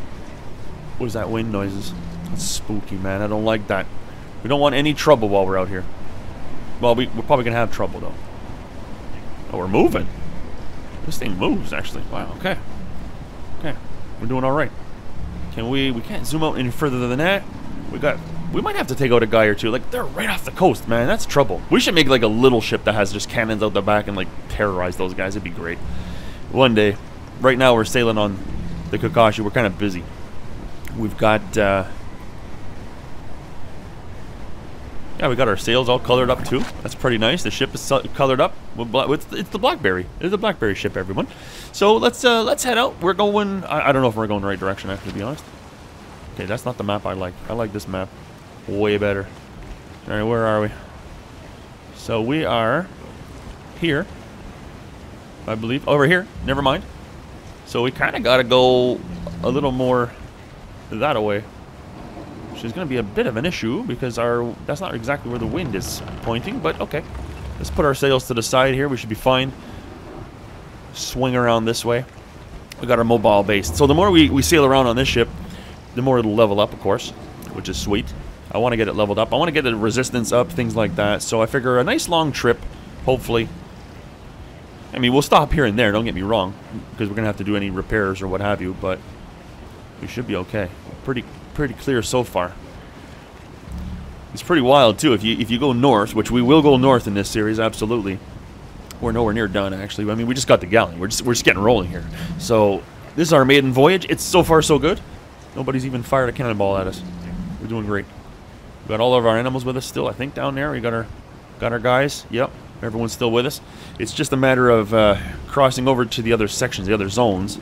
What is that? Wind noises. That's spooky, man. I don't like that. We don't want any trouble while we're out here. Well, we, we're probably gonna have trouble though. Oh, we're moving. This thing moves, actually. Wow. Okay. Okay. We're doing all right. Can we? We can't zoom out any further than that. We got. We might have to take out a guy or two. Like they're right off the coast, man. That's trouble. We should make like a little ship that has just cannons out the back and like terrorize those guys. It'd be great. One day. Right now we're sailing on the Kakashi. We're kind of busy. We've got. Uh, yeah, we got our sails all colored up too. That's pretty nice. The ship is colored up. It's the Blackberry. It's the Blackberry ship, everyone. So let's uh, let's head out. We're going. I, I don't know if we're going the right direction. actually, to be honest. Okay, that's not the map I like. I like this map way better. All right, where are we? So we are here, I believe. Over here. Never mind. So we kind of got to go a little more that away. Which is going to be a bit of an issue because our that's not exactly where the wind is pointing, but okay. Let's put our sails to the side here. We should be fine. Swing around this way. We got our mobile base. So the more we, we sail around on this ship, the more it'll level up, of course, which is sweet. I want to get it leveled up. I want to get the resistance up, things like that. So I figure a nice long trip, hopefully. I mean, we'll stop here and there, don't get me wrong, because we're going to have to do any repairs or what have you, but we should be okay. Pretty pretty clear so far. It's pretty wild, too. If you, if you go north, which we will go north in this series, absolutely. We're nowhere near done, actually. I mean, we just got the galleon. We're just, we're just getting rolling here. So, this is our maiden voyage. It's so far so good. Nobody's even fired a cannonball at us. We're doing great. We got all of our animals with us still, I think, down there. We got our got our guys. Yep, everyone's still with us. It's just a matter of uh, crossing over to the other sections, the other zones.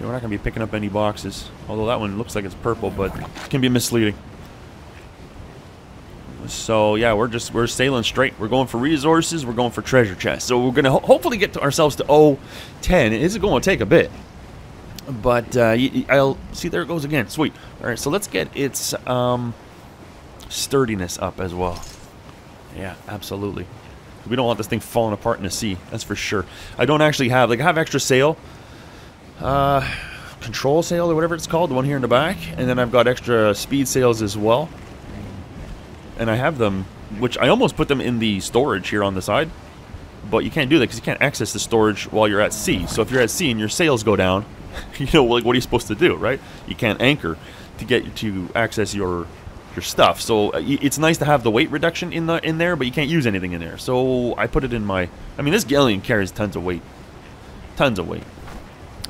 we're not going to be picking up any boxes. Although that one looks like it's purple, but it can be misleading. So yeah, we're just we're sailing straight. We're going for resources. We're going for treasure chests. So we're gonna ho hopefully get to ourselves to O10. It is going to take a bit, but uh, I'll see. There it goes again. Sweet. All right, so let's get its um, sturdiness up as well. Yeah, absolutely. We don't want this thing falling apart in the sea. That's for sure. I don't actually have like I have extra sail, uh, control sail or whatever it's called, the one here in the back, and then I've got extra speed sails as well. And I have them, which I almost put them in the storage here on the side, but you can't do that because you can't access the storage while you're at sea. So if you're at sea and your sails go down, you know like what are you supposed to do, right? You can't anchor to get to access your your stuff. So uh, it's nice to have the weight reduction in the in there, but you can't use anything in there. So I put it in my. I mean, this galleon carries tons of weight, tons of weight.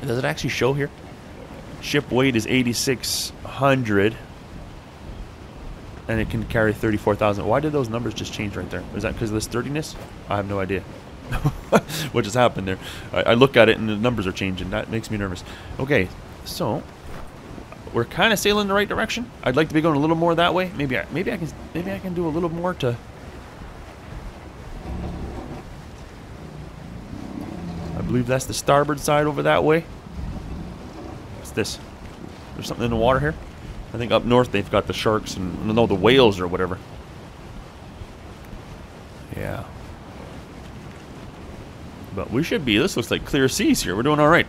Does it actually show here? Ship weight is 8,600, and it can carry 34,000. Why did those numbers just change right there? Is that because of the sturdiness? I have no idea. what just happened there? I, I look at it and the numbers are changing. That makes me nervous. Okay, so we're kind of sailing the right direction. I'd like to be going a little more that way. Maybe I, maybe I can maybe I can do a little more to. I believe that's the starboard side over that way. What's this? There's something in the water here. I think up north they've got the sharks and no the whales or whatever. Yeah. But we should be. This looks like clear seas here. We're doing all right.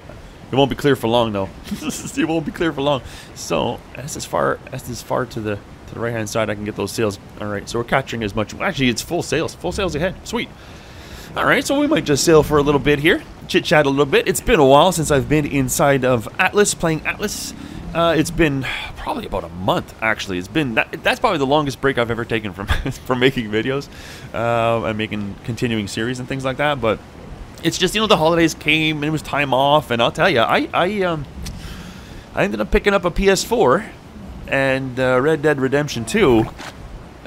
It won't be clear for long though. it won't be clear for long. So as as far as as far to the to the right hand side, I can get those sails. All right. So we're capturing as much. Actually, it's full sails. Full sails ahead. Sweet. All right. So we might just sail for a little bit here. Chit chat a little bit. It's been a while since I've been inside of Atlas playing Atlas. Uh, it's been probably about a month actually. It's been that, that's probably the longest break I've ever taken from from making videos uh, and making continuing series and things like that. But it's just you know the holidays came and it was time off, and I'll tell you, I I um I ended up picking up a PS4 and uh, Red Dead Redemption 2,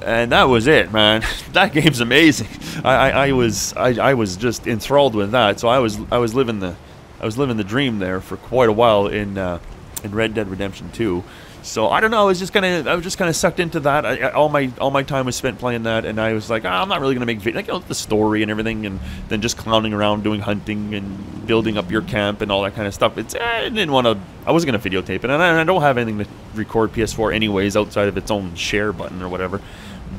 and that was it, man. that game's amazing. I, I, I was I, I was just enthralled with that. So I was I was living the I was living the dream there for quite a while in uh, in Red Dead Redemption 2. So I don't know. I was just kind of I was just kind of sucked into that. I, I, all my all my time was spent playing that, and I was like, oh, I'm not really gonna make video, like you know, the story and everything, and then just clowning around doing hunting and building up your camp and all that kind of stuff. It's I didn't want to. I wasn't gonna videotape it, and I, I, don't have anything to record PS4 anyways outside of its own share button or whatever.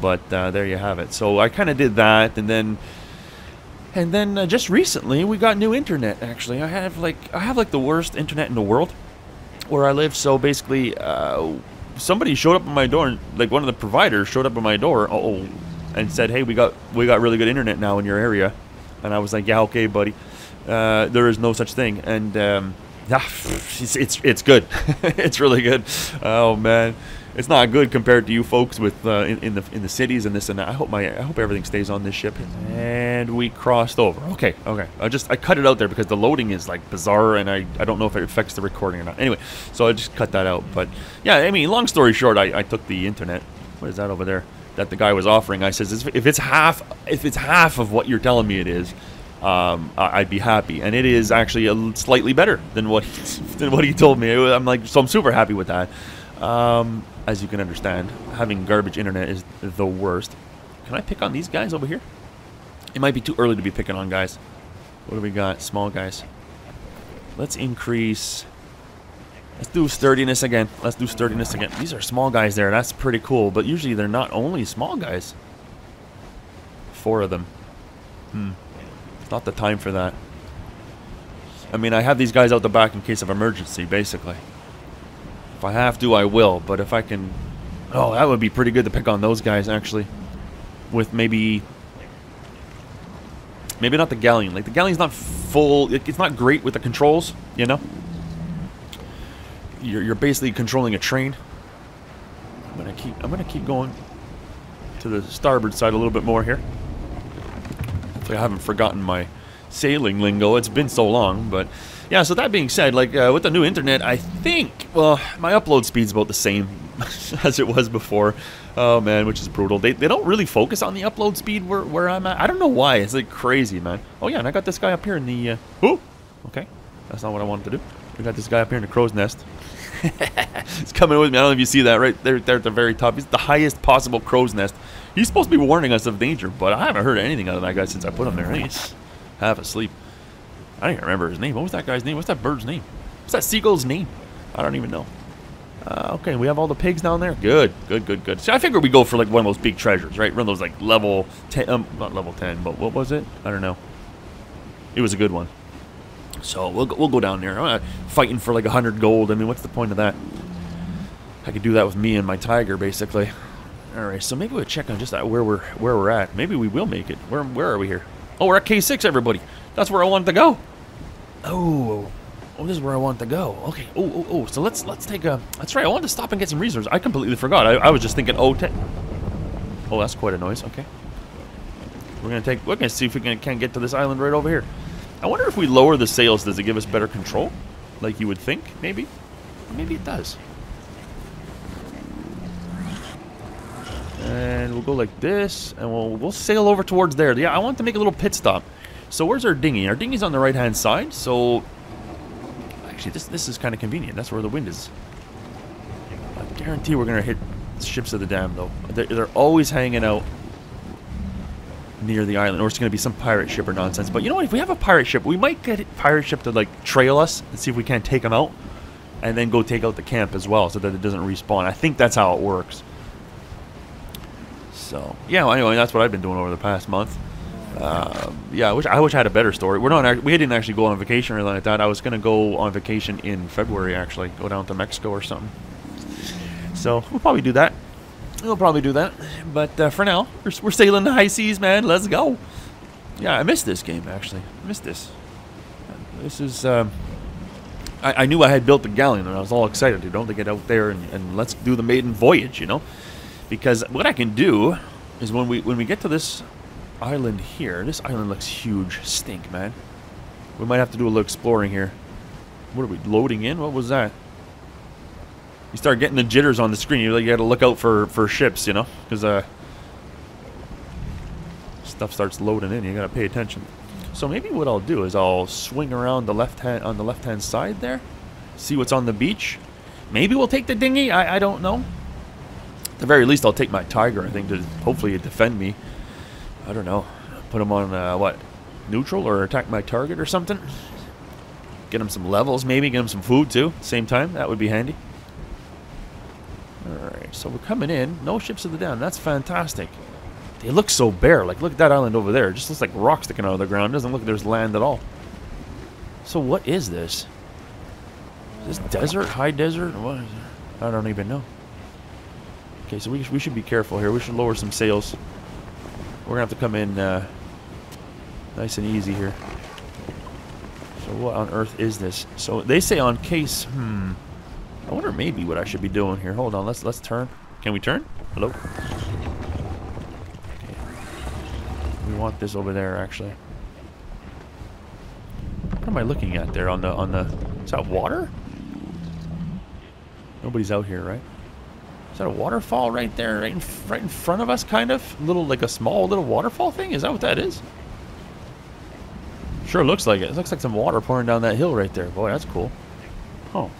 But uh, there you have it. So I kind of did that, and then. And then uh, just recently we got new internet. Actually, I have like I have like the worst internet in the world where I live. So basically, uh, somebody showed up at my door, and, like one of the providers showed up at my door, oh, and said, "Hey, we got we got really good internet now in your area," and I was like, "Yeah, okay, buddy. Uh, there is no such thing." And um, yeah, it's it's, it's good. it's really good. Oh man it's not good compared to you folks with uh, in, in, the in the cities and this and that. I hope my I hope everything stays on this ship. And we crossed over. Okay, okay. I just I cut it out there because the loading is like bizarre, and I I don't know if it affects the recording or not. Anyway, so I just cut that out. But yeah, I mean, long story short, I, I took the internet. What is that over there? That the guy was offering. I says if it's half if it's half of what you're telling me it is. Um, I'd be happy, and it is actually a slightly better than what he, than what he told me. I'm like, so I'm super happy with that. Um, as you can understand, having garbage internet is the worst. Can I pick on these guys over here? It might be too early to be picking on guys. What do we got? Small guys. Let's increase... Let's do sturdiness again. Let's do sturdiness again. These are small guys there. That's pretty cool. But usually they're not only small guys. Four of them. Hmm. It's not the time for that. I mean, I have these guys out the back in case of emergency, basically. If I have to, I will. But if I can... Oh, that would be pretty good to pick on those guys, actually. With maybe... Maybe not the Galleon. Like, the Galleon's not full... It's not great with the controls, you know? You're, you're basically controlling a train. I'm gonna keep... I'm gonna keep going to the starboard side a little bit more here. Hopefully I haven't forgotten my sailing lingo. It's been so long, but yeah, so that being said, like uh, with the new internet, I think, well, my upload speed's about the same as it was before. Oh man, which is brutal. They, they don't really focus on the upload speed where, where I'm at. I don't know why. It's like crazy, man. Oh yeah, and I got this guy up here in the, uh, oh, okay. That's not what I wanted to do. We got this guy up here in the crow's nest. He's coming with me. I don't know if you see that right there, there at the very top. He's the highest possible crow's nest. He's supposed to be warning us of danger, but I haven't heard anything out of that guy since I put him there. He's half asleep. I don't even remember his name. What was that guy's name? What's that bird's name? What's that seagull's name? I don't even know. Uh, okay, we have all the pigs down there. Good, good, good, good. See, I figured we go for like one of those big treasures, right? One of those like level ten, um, not level ten, but what was it? I don't know. It was a good one. So we'll go, we'll go down there. I'm fighting for like a hundred gold. I mean, what's the point of that? I could do that with me and my tiger, basically. All right, so maybe we'll check on just where we're where we're at. Maybe we will make it. Where where are we here? Oh, we're at K6, everybody. That's where I wanted to go. Oh, oh, this is where I want to go. Okay. Oh, oh, oh. So let's let's take a. That's right. I wanted to stop and get some resources. I completely forgot. I, I was just thinking. Oh, oh, that's quite a noise. Okay. We're gonna take. We're gonna see if we can, can get to this island right over here. I wonder if we lower the sails, does it give us better control? Like you would think, maybe. Maybe it does. And we'll go like this, and we'll we'll sail over towards there. Yeah, I want to make a little pit stop. So where's our dinghy? Our dinghy's on the right-hand side, so... Actually, this this is kind of convenient. That's where the wind is. I guarantee we're going to hit ships of the damned, though. They're, they're always hanging out near the island, or it's going to be some pirate ship or nonsense. But you know what? If we have a pirate ship, we might get a pirate ship to, like, trail us and see if we can't take them out. And then go take out the camp as well, so that it doesn't respawn. I think that's how it works. So, yeah, well, anyway, that's what I've been doing over the past month. Uh, yeah, I wish I wish I had a better story. We're not we didn't actually go on vacation or anything like that. I was gonna go on vacation in February actually, go down to Mexico or something. So we'll probably do that. We'll probably do that. But uh, for now, we're, we're sailing the high seas, man. Let's go. Yeah, I missed this game actually. I missed this. This is. Um, I, I, knew I had built the galleon and I was all excited, you know, to get out there and, and let's do the maiden voyage, you know, because what I can do is when we when we get to this island here. This island looks huge. Stink, man. We might have to do a little exploring here. What are we, loading in? What was that? You start getting the jitters on the screen. You, you got to look out for, for ships, you know? Because uh, stuff starts loading in. You got to pay attention. So maybe what I'll do is I'll swing around the left hand on the left hand side there. See what's on the beach. Maybe we'll take the dinghy. I, I don't know. At the very least, I'll take my tiger. I think to hopefully defend me. I don't know. Put him on uh, what neutral or attack my target or something. Get him some levels, maybe get him some food too. Same time, that would be handy. All right, so we're coming in. No ships of the damned. That's fantastic. They look so bare. Like, look at that island over there. It just looks like rocks sticking out of the ground. It doesn't look like there's land at all. So what is this? Is this desert? High desert? What is it? I don't even know. Okay, so we, we should be careful here. We should lower some sails. We're to have to come in uh, nice and easy here. So what on earth is this? So they say on case... Hmm... I wonder maybe what I should be doing here. Hold on, let's let's turn. Can we turn? Hello? Okay. We want this over there actually. What am I looking at there on the on the is that water? Nobody's out here, right? Is that a waterfall right there, right in, right in front of us, kind of? Little, like a small little waterfall thing? Is that what that is? Sure looks like it. It looks like some water pouring down that hill right there. Boy, that's cool. Oh.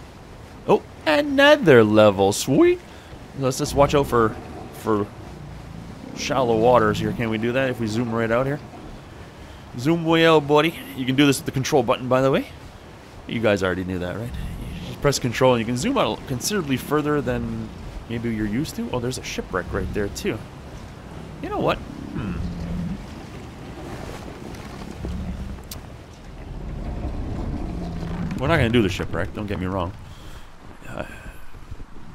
Oh, another level. Sweet. Let's just watch out for for shallow waters here. Can we do that if we zoom right out here? Zoom way out, buddy. You can do this with the control button, by the way. You guys already knew that, right? You just press control and you can zoom out considerably further than maybe you're used to. Oh, there's a shipwreck right there, too. You know what? Hmm. We're not going to do the shipwreck, don't get me wrong. Uh,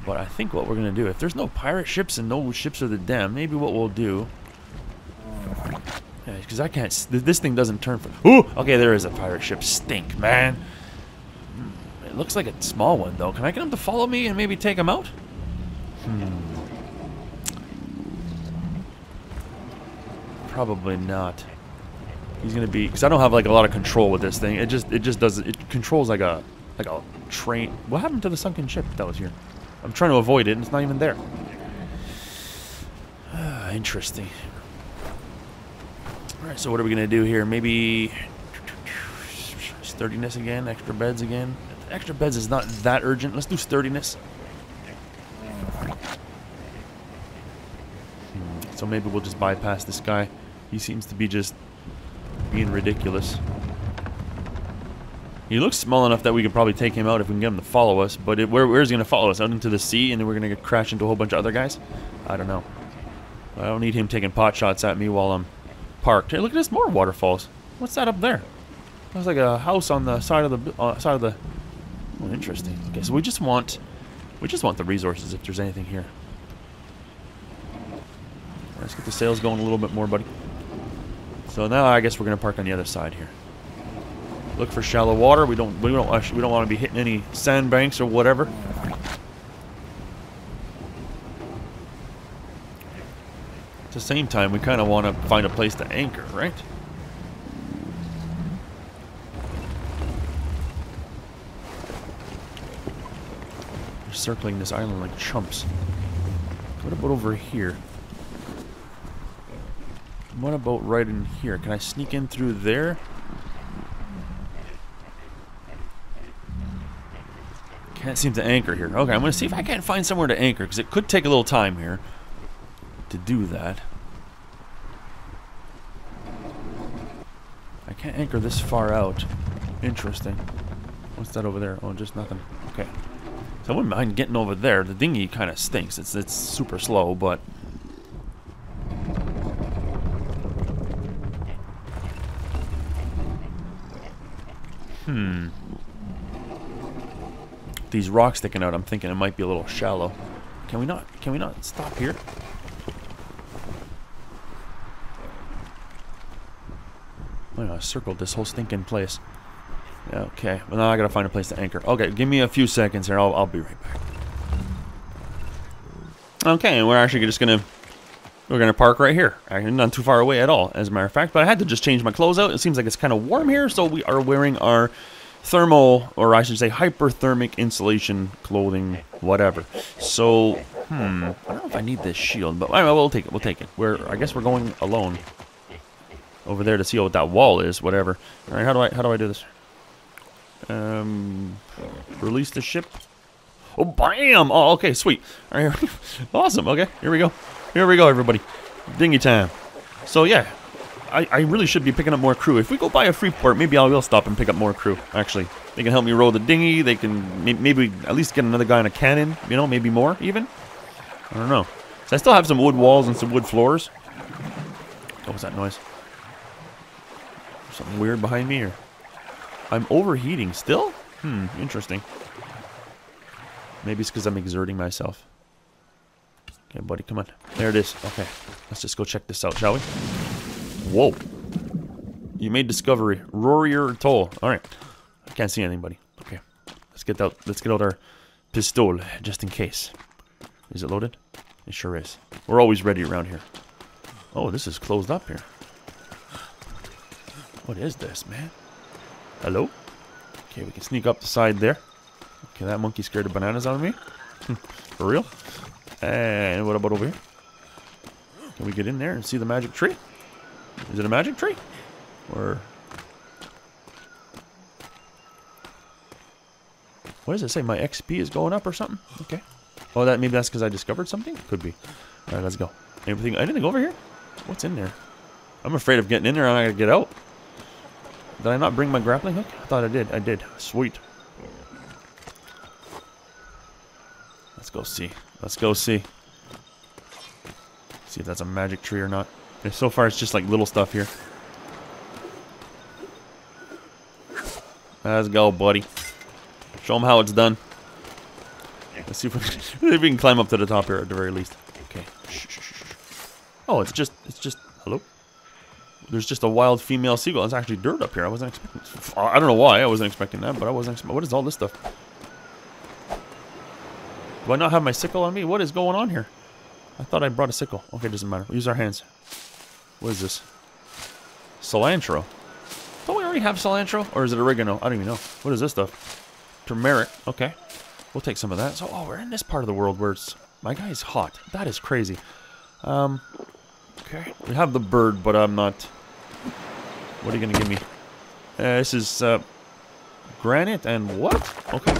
but I think what we're going to do, if there's no pirate ships and no ships of the damned, maybe what we'll do... Because I can't... This thing doesn't turn for... Ooh! Okay, there is a pirate ship. Stink, man. Hmm, it looks like a small one, though. Can I get him to follow me and maybe take him out? Hmm. Probably not. He's gonna be because I don't have like a lot of control with this thing. It just it just doesn't it controls like a like a train. What happened to the sunken ship that was here? I'm trying to avoid it and it's not even there. Interesting. All right, so what are we gonna do here? Maybe sturdiness again, extra beds again. Extra beds is not that urgent. Let's do sturdiness. Hmm, So maybe we'll just bypass this guy. He seems to be just being ridiculous. He looks small enough that we could probably take him out if we can get him to follow us, but it, where, where's he going to follow us? Out into the sea and then we're going to crash into a whole bunch of other guys? I don't know. I don't need him taking pot shots at me while I'm parked. Hey, look at this, more waterfalls. What's that up there? Looks like a house on the side of the uh, side of the. Oh, interesting. Okay, so we just want, we just want the resources if there's anything here. Let's get the sails going a little bit more, buddy. So now I guess we're gonna park on the other side here. Look for shallow water. We don't we don't actually, we don't want to be hitting any sandbanks or whatever. At the same time, we kind of want to find a place to anchor, right? They're circling this island like chumps. What about over here? What about right in here? Can I sneak in through there? Can't seem to anchor here. Okay, I'm going to see if I can't find somewhere to anchor, because it could take a little time here to do that. I can't anchor this far out. Interesting. What's that over there? Oh, just nothing. Okay. So I wouldn't mind getting over there. The dinghy kind of stinks. It's, it's super slow, but... Hmm. These rocks sticking out, I'm thinking it might be a little shallow. Can we not, can we not stop here? I circled this whole stinking place. Okay, well now I gotta find a place to anchor. Okay, give me a few seconds here. I'll, I'll be right back. Okay, and we're actually just gonna we're gonna park right here. Not too far away at all, as a matter of fact. But I had to just change my clothes out. It seems like it's kind of warm here, so we are wearing our thermal, or I should say hyperthermic insulation clothing, whatever. So, hmm, I don't know if I need this shield, but anyway, we'll take it. We'll take it. We're, I guess we're going alone over there to see what that wall is, whatever. All right, how do I, how do I do this? Um, release the ship. Oh, bam! Oh, okay, sweet. All right, awesome. Okay, here we go. Here we go, everybody. Dinghy time. So yeah, I, I really should be picking up more crew. If we go by a free port, maybe I will stop and pick up more crew. Actually, they can help me row the dinghy. They can maybe at least get another guy on a cannon. You know, maybe more even. I don't know. So I still have some wood walls and some wood floors. What was that noise? Something weird behind me, or I'm overheating still? Hmm, interesting. Maybe it's because I'm exerting myself. Okay, buddy, come on. There it is. Okay, let's just go check this out, shall we? Whoa. You made discovery. Rorier Toll. Alright. I can't see anybody. Okay. Let's get out let's get out our pistol just in case. Is it loaded? It sure is. We're always ready around here. Oh, this is closed up here. What is this, man? Hello? Okay, we can sneak up the side there. Okay, that monkey scared the bananas out of me. For real? And what about over here? Can we get in there and see the magic tree? Is it a magic tree? Or... What does it say? My XP is going up or something? Okay. Oh, that maybe that's because I discovered something? Could be. Alright, let's go. Anything, anything over here? What's in there? I'm afraid of getting in there and I gotta get out. Did I not bring my grappling hook? I thought I did. I did. Sweet. Let's go see. Let's go see. See if that's a magic tree or not. Okay, so far it's just like little stuff here. Let's go, buddy. Show them how it's done. Let's see if we, if we can climb up to the top here at the very least. Okay. Oh, it's just, it's just, hello? There's just a wild female seagull. It's actually dirt up here. I wasn't expecting, I don't know why I wasn't expecting that, but I wasn't expecting, what is all this stuff? Do I not have my sickle on me? What is going on here? I thought I brought a sickle. Okay, doesn't matter. We'll use our hands. What is this? Cilantro. Don't we already have cilantro? Or is it oregano? I don't even know. What is this stuff? Turmeric. Okay. We'll take some of that. So, oh, we're in this part of the world where it's... My guy is hot. That is crazy. Um, okay. We have the bird, but I'm not... What are you going to give me? Uh, this is, uh... Granite and what? Okay.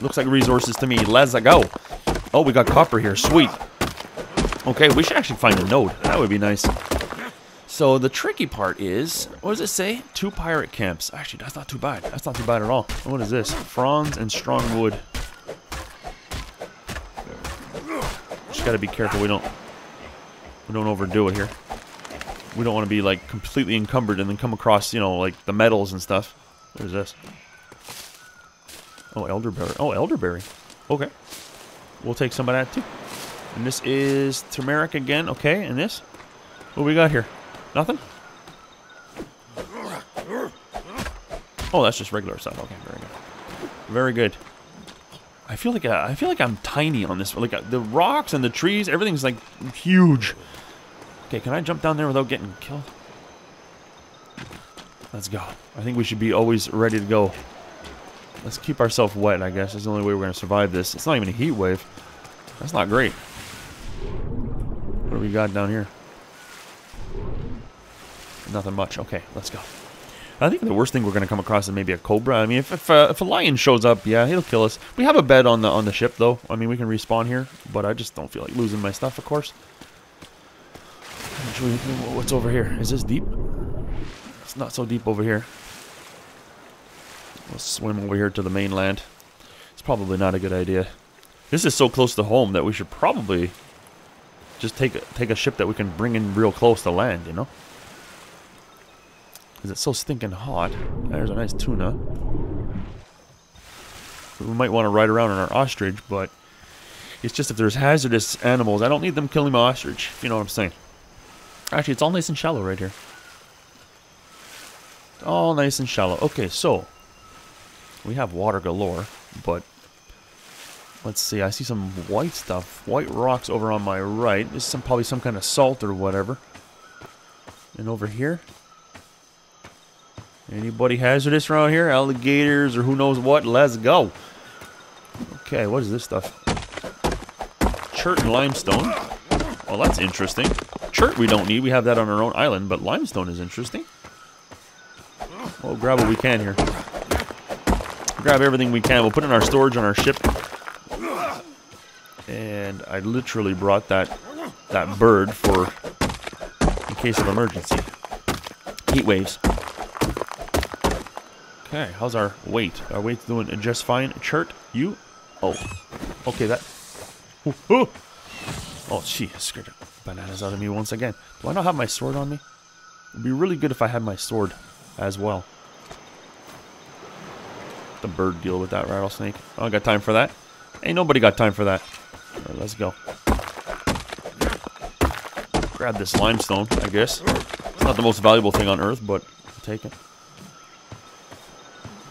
Looks like resources to me. Let's go. Oh, we got copper here. Sweet. Okay, we should actually find a node. That would be nice. So the tricky part is, what does it say? Two pirate camps. Actually, that's not too bad. That's not too bad at all. What is this? Fronds and strong wood. Just gotta be careful we don't we don't overdo it here. We don't want to be like completely encumbered and then come across, you know, like the metals and stuff. What is this? Oh, elderberry. Oh, elderberry. Okay. We'll take some of that too. And this is turmeric again. Okay, and this? What we got here? Nothing? Oh, that's just regular stuff. Okay, very good. Very good. I feel like uh, I feel like I'm tiny on this. Like uh, the rocks and the trees, everything's like huge. Okay, can I jump down there without getting killed? Let's go. I think we should be always ready to go. Let's keep ourselves wet, I guess. That's the only way we're going to survive this. It's not even a heat wave. That's not great. What do we got down here? Nothing much. Okay, let's go. I think the worst thing we're going to come across is maybe a cobra. I mean, if if, uh, if a lion shows up, yeah, he'll kill us. We have a bed on the on the ship, though. I mean, we can respawn here, but I just don't feel like losing my stuff, of course. What's over here? Is this deep? It's not so deep over here. We'll swim over here to the mainland. It's probably not a good idea. This is so close to home that we should probably just take a, take a ship that we can bring in real close to land, you know? Because it's so stinking hot. There's a nice tuna. We might want to ride around on our ostrich, but it's just if there's hazardous animals, I don't need them killing my ostrich, if you know what I'm saying. Actually, it's all nice and shallow right here. All nice and shallow. Okay, so we have water galore, but let's see. I see some white stuff, white rocks over on my right. This is some probably some kind of salt or whatever. And over here, anybody hazardous around here? Alligators or who knows what? Let's go. Okay, what is this stuff? Chert and limestone. Well, that's interesting. Chert we don't need. We have that on our own island, but limestone is interesting. We'll grab what we can here. Grab everything we can. We'll put in our storage on our ship. And I literally brought that that bird for in case of emergency. Heat waves. Okay, how's our weight? Our weight's doing just fine. Chert, you? Oh, okay, that. Ooh, ooh. Oh, gee, scared bananas out of me once again. Do I not have my sword on me? It'd be really good if I had my sword as well. The bird deal with that rattlesnake. I don't got time for that. Ain't nobody got time for that. Right, let's go. Grab this limestone, I guess. It's not the most valuable thing on earth, but I'll take it.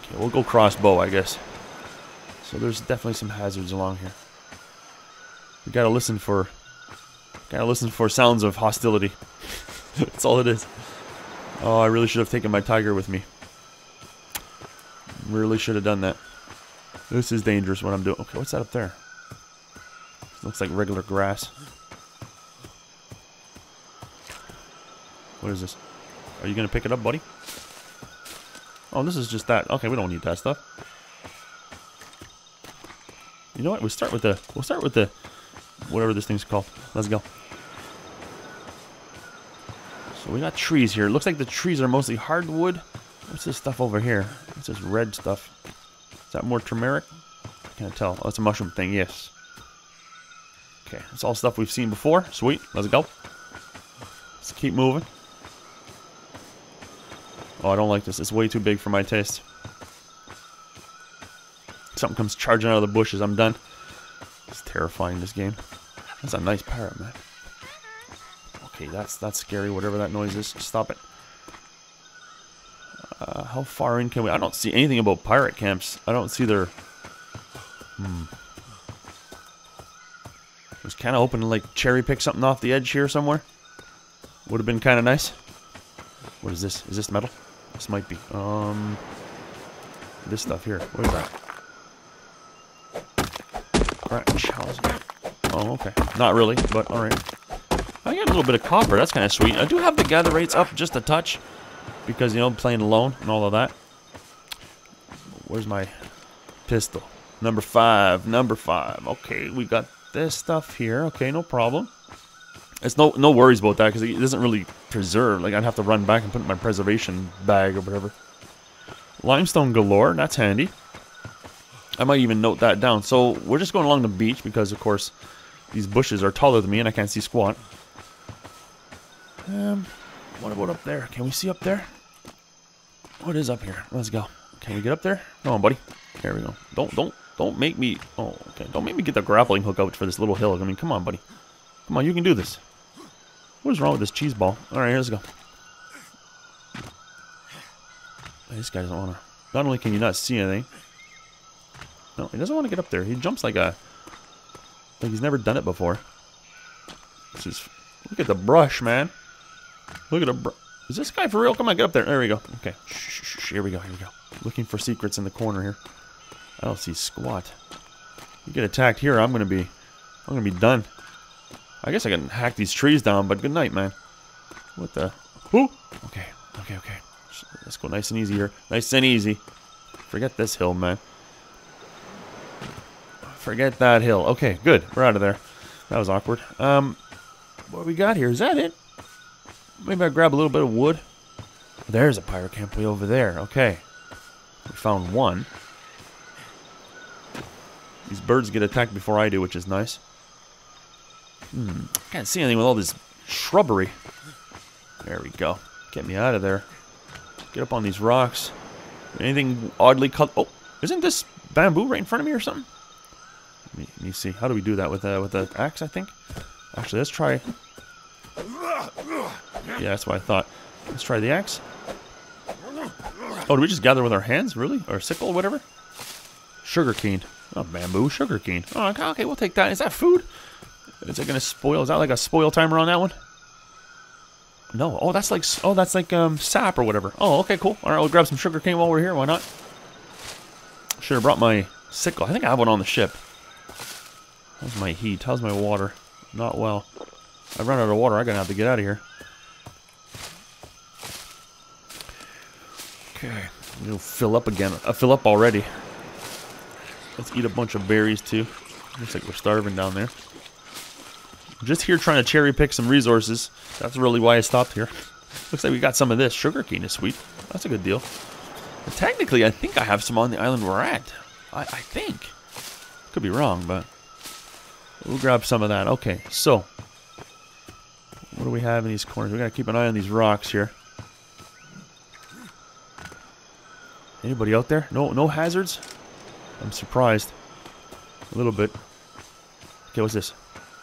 Okay, we'll go crossbow, I guess. So there's definitely some hazards along here. We gotta listen for gotta listen for sounds of hostility. That's all it is. Oh, I really should have taken my tiger with me. Really should have done that. This is dangerous what I'm doing. Okay, what's that up there? looks like regular grass. What is this? Are you gonna pick it up, buddy? Oh, this is just that. Okay, we don't need that stuff. You know what? We start with the. We'll start with the. Whatever this thing's called. Let's go. So we got trees here. It looks like the trees are mostly hardwood. What's this stuff over here? What's this red stuff? Is that more turmeric? Can't tell. Oh, it's a mushroom thing. Yes. Okay, that's all stuff we've seen before. Sweet. Let's go. Let's keep moving. Oh, I don't like this. It's way too big for my taste. Something comes charging out of the bushes. I'm done. It's terrifying, this game. That's a nice parrot, man. Okay, that's that's scary. Whatever that noise is, stop it. How far in can we... I don't see anything about pirate camps. I don't see their... Hmm. I was kind of hoping to, like, cherry pick something off the edge here somewhere. Would have been kind of nice. What is this? Is this metal? This might be. Um, this stuff here. What is that? Oh, okay. Not really, but alright. I got a little bit of copper. That's kind of sweet. I do have the gather rates up just a touch. Because, you know, I'm playing alone and all of that. Where's my pistol? Number five. Number five. Okay, we got this stuff here. Okay, no problem. It's no no worries about that because it doesn't really preserve. Like I'd have to run back and put in my preservation bag or whatever. Limestone galore, that's handy. I might even note that down. So we're just going along the beach because of course these bushes are taller than me and I can't see squat. Um, what about up there? Can we see up there? What is up here? Let's go. Can we get up there? Come on, buddy. Here we go. Don't don't don't make me. Oh, okay. Don't make me get the grappling hook out for this little hill. I mean, come on, buddy. Come on, you can do this. What is wrong with this cheese ball? Alright, let's go. This guy doesn't want to... Not only can you not see anything... No, he doesn't want to get up there. He jumps like a... Like he's never done it before. This is... Look at the brush, man. Look at the brush. Is this guy for real? Come on, get up there. There we go. Okay. Shh, shh, shh. Here we go. Here we go. Looking for secrets in the corner here. I don't see squat. You get attacked here, I'm gonna be... I'm gonna be done. I guess I can hack these trees down, but good night, man. What the? Ooh! Okay, okay, okay. Let's go nice and easy here. Nice and easy. Forget this hill, man. Forget that hill. Okay, good. We're out of there. That was awkward. Um, what we got here? Is that it? Maybe I grab a little bit of wood. There's a pirate camp way over there. Okay. We found one. These birds get attacked before I do, which is nice. Hmm. Can't see anything with all this shrubbery. There we go. Get me out of there. Get up on these rocks. Anything oddly cut? Oh, isn't this bamboo right in front of me or something? Let me, let me see. How do we do that with uh, with an axe? I think. Actually, let's try. Yeah, that's what I thought. Let's try the axe. Oh, do we just gather with our hands, really? Or sickle, whatever? Sugar cane. Oh, bamboo, sugar cane. Oh, okay, we'll take that. Is that food? Is it gonna spoil? Is that like a spoil timer on that one? No. Oh, that's like oh, that's like um sap or whatever. Oh, okay, cool. All right, we'll grab some sugar cane while we're here. Why not? Should have brought my sickle. I think I have one on the ship. How's my heat? How's my water? Not well. I run out of water. I'm gonna have to get out of here. Okay, it'll fill up again. I fill up already. Let's eat a bunch of berries too. Looks like we're starving down there. just here trying to cherry pick some resources. That's really why I stopped here. Looks like we got some of this. Sugarcane is sweet. That's a good deal. But technically, I think I have some on the island we're at. I, I think. Could be wrong, but we'll grab some of that. Okay, so what do we have in these corners? We gotta keep an eye on these rocks here. Anybody out there? No, no hazards. I'm surprised. A little bit. Okay, what's this?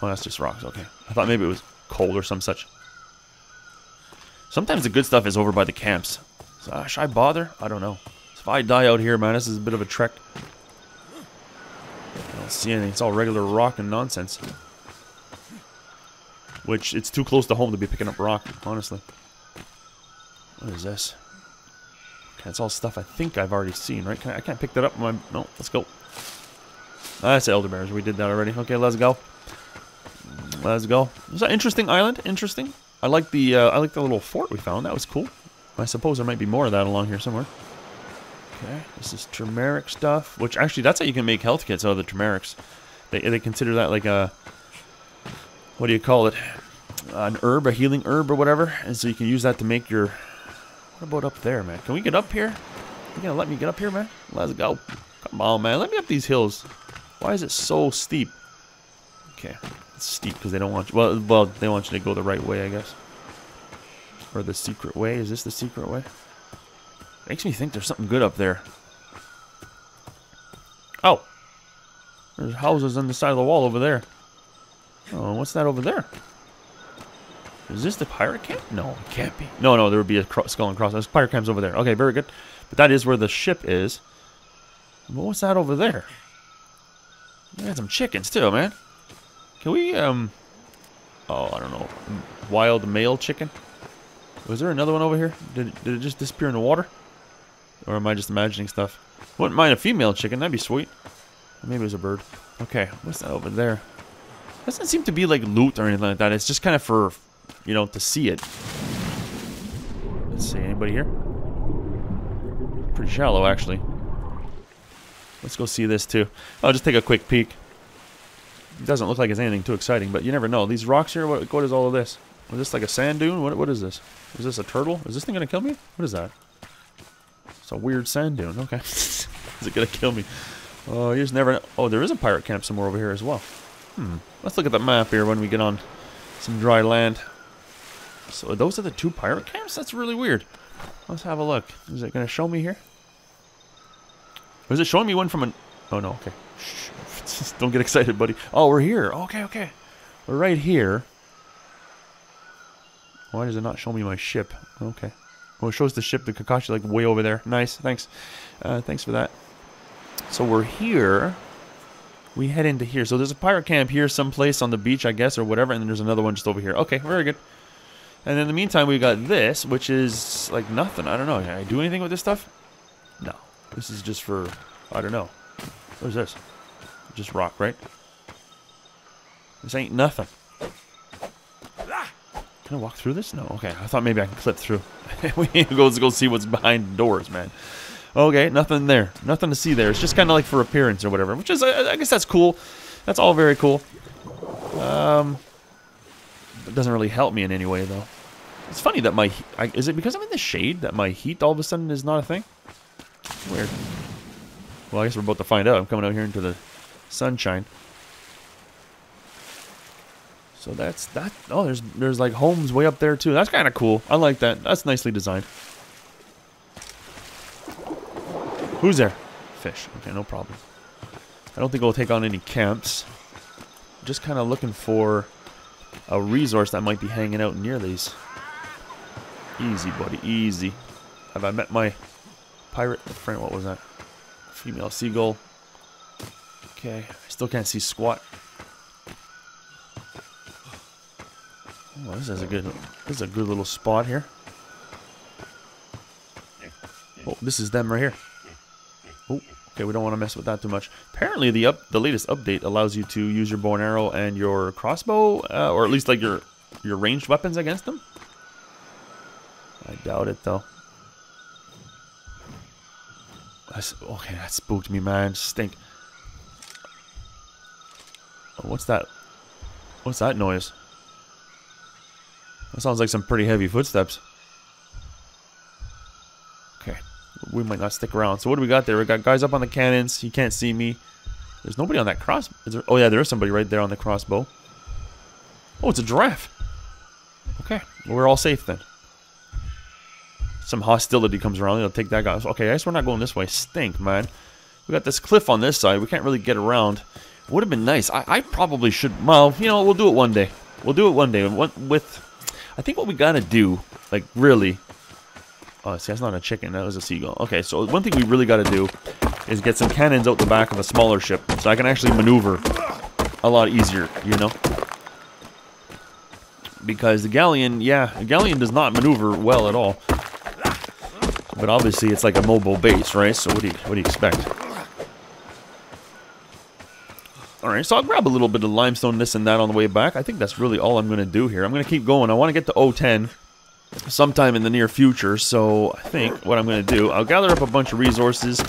Oh, that's just rocks. Okay. I thought maybe it was coal or some such. Sometimes the good stuff is over by the camps. So, uh, should I bother? I don't know. If I die out here, man, this is a bit of a trek. I don't see anything. It's all regular rock and nonsense. Which, it's too close to home to be picking up rock, honestly. What is this? It's all stuff I think I've already seen, right? Can I, I can't pick that up. My, no, let's go. That's elderberries. We did that already. Okay, let's go. Let's go. Is that interesting island? Interesting. I like the uh, I like the little fort we found. That was cool. I suppose there might be more of that along here somewhere. Okay, this is turmeric stuff. Which actually, that's how you can make health kits out of the turmerics. They they consider that like a what do you call it? An herb, a healing herb or whatever. And so you can use that to make your. What about up there, man? Can we get up here? You gonna let me get up here, man? Let's go. Come on, man. Let me up these hills. Why is it so steep? Okay, it's steep because they don't want you. Well, well, they want you to go the right way, I guess. Or the secret way. Is this the secret way? Makes me think there's something good up there. Oh, there's houses on the side of the wall over there. Oh, what's that over there? Is this the pirate camp? No, it can't be. No, no, there would be a skull and cross. There's pirate camps over there. Okay, very good. But that is where the ship is. what's that over there? We got some chickens too, man. Can we, um... Oh, I don't know. Wild male chicken? Was there another one over here? Did it, did it just disappear in the water? Or am I just imagining stuff? Wouldn't mind a female chicken. That'd be sweet. Maybe it was a bird. Okay, what's that over there? Doesn't seem to be like loot or anything like that. It's just kind of for, you know, to see it. Let's see. Anybody here? Pretty shallow, actually. Let's go see this too. I'll just take a quick peek. It doesn't look like it's anything too exciting, but you never know. These rocks here, what, what is all of this? Is this like a sand dune? What, what is this? Is this a turtle? Is this thing going to kill me? What is that? It's a weird sand dune. Okay. is it going to kill me? Oh, you just never know. Oh, there is a pirate camp somewhere over here as well. Hmm. Let's look at the map here when we get on some dry land. So those are the two pirate camps? That's really weird. Let's have a look. Is it going to show me here? Was it showing me one from an... Oh, no, okay. Shh. Don't get excited, buddy. Oh, we're here. Okay, okay. We're right here. Why does it not show me my ship? Okay. Well, it shows the ship, the Kakashi, like way over there. Nice, thanks. Uh, thanks for that. So we're here. We head into here. So there's a pirate camp here someplace on the beach, I guess, or whatever. And then there's another one just over here. Okay, very good. And in the meantime, we got this, which is like nothing. I don't know. Can I do anything with this stuff? No. This is just for, I don't know. What is this? Just rock, right? This ain't nothing. Can I walk through this? No. Okay, I thought maybe I can clip through. we need to go, go see what's behind doors, man. Okay, nothing there. Nothing to see there. It's just kind of like for appearance or whatever, which is, I, I, guess that's cool. That's all very cool. Um, it doesn't really help me in any way, though. It's funny that my... I, is it because I'm in the shade that my heat all of a sudden is not a thing? Weird. Well, I guess we're about to find out. I'm coming out here into the sunshine. So that's that. Oh, there's there's like homes way up there too. That's kind of cool. I like that. That's nicely designed. Who's there? Fish. Okay, no problem. I don't think we'll take on any camps. Just kind of looking for a resource that might be hanging out near these. Easy, buddy. Easy. Have I met my pirate friend? What was that? Female seagull. Okay. I still can't see squat. Oh, this is a good. This is a good little spot here. Oh, this is them right here. Oh, okay. We don't want to mess with that too much. Apparently, the up the latest update allows you to use your bow and arrow and your crossbow, uh, or at least like your your ranged weapons against them. I doubt it though. That's, okay, that spooked me, man. Stink. Oh, what's that? What's that noise? That sounds like some pretty heavy footsteps. Okay. We might not stick around. So what do we got there? We got guys up on the cannons. You can't see me. There's nobody on that cross. There, oh yeah, there is somebody right there on the crossbow. Oh, it's a giraffe. Okay, we're all safe then. Some hostility comes around. They'll take that guy. Okay, I guess we're not going this way. Stink, man. We got this cliff on this side. We can't really get around. Would have been nice. I, I probably should. Well, you know, we'll do it one day. We'll do it one day. With, I think what we gotta do, like really. Oh, see, that's not a chicken. That was a seagull. Okay, so one thing we really gotta do is get some cannons out the back of a smaller ship, so I can actually maneuver a lot easier. You know. Because the galleon, yeah, the galleon does not maneuver well at all. But obviously, it's like a mobile base, right? So what do you what do you expect? Alright, so I'll grab a little bit of limestone, this and that on the way back. I think that's really all I'm going to do here. I'm going to keep going. I want to get to O10 sometime in the near future, so I think what I'm going to do, I'll gather up a bunch of resources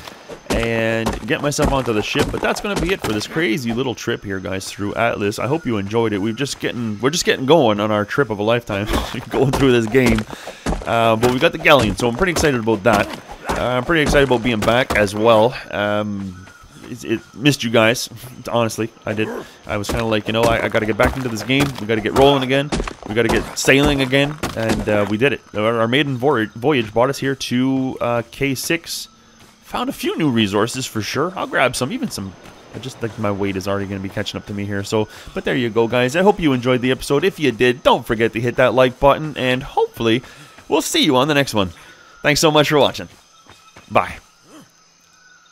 and get myself onto the ship. But that's going to be it for this crazy little trip here, guys, through Atlas. I hope you enjoyed it. We've just getting, we're just getting going on our trip of a lifetime, going through this game. Uh, but we got the Galleon, so I'm pretty excited about that. Uh, I'm pretty excited about being back as well. Um, it, it, missed you guys. Honestly, I did. I was kind of like, you know, I, I got to get back into this game. We got to get rolling again. We got to get sailing again, and uh, we did it. Our, our maiden voyage brought us here to uh, K6. Found a few new resources for sure. I'll grab some, even some. I just think my weight is already going to be catching up to me here. So, but there you go, guys. I hope you enjoyed the episode. If you did, don't forget to hit that like button, and hopefully, we'll see you on the next one. Thanks so much for watching. Bye.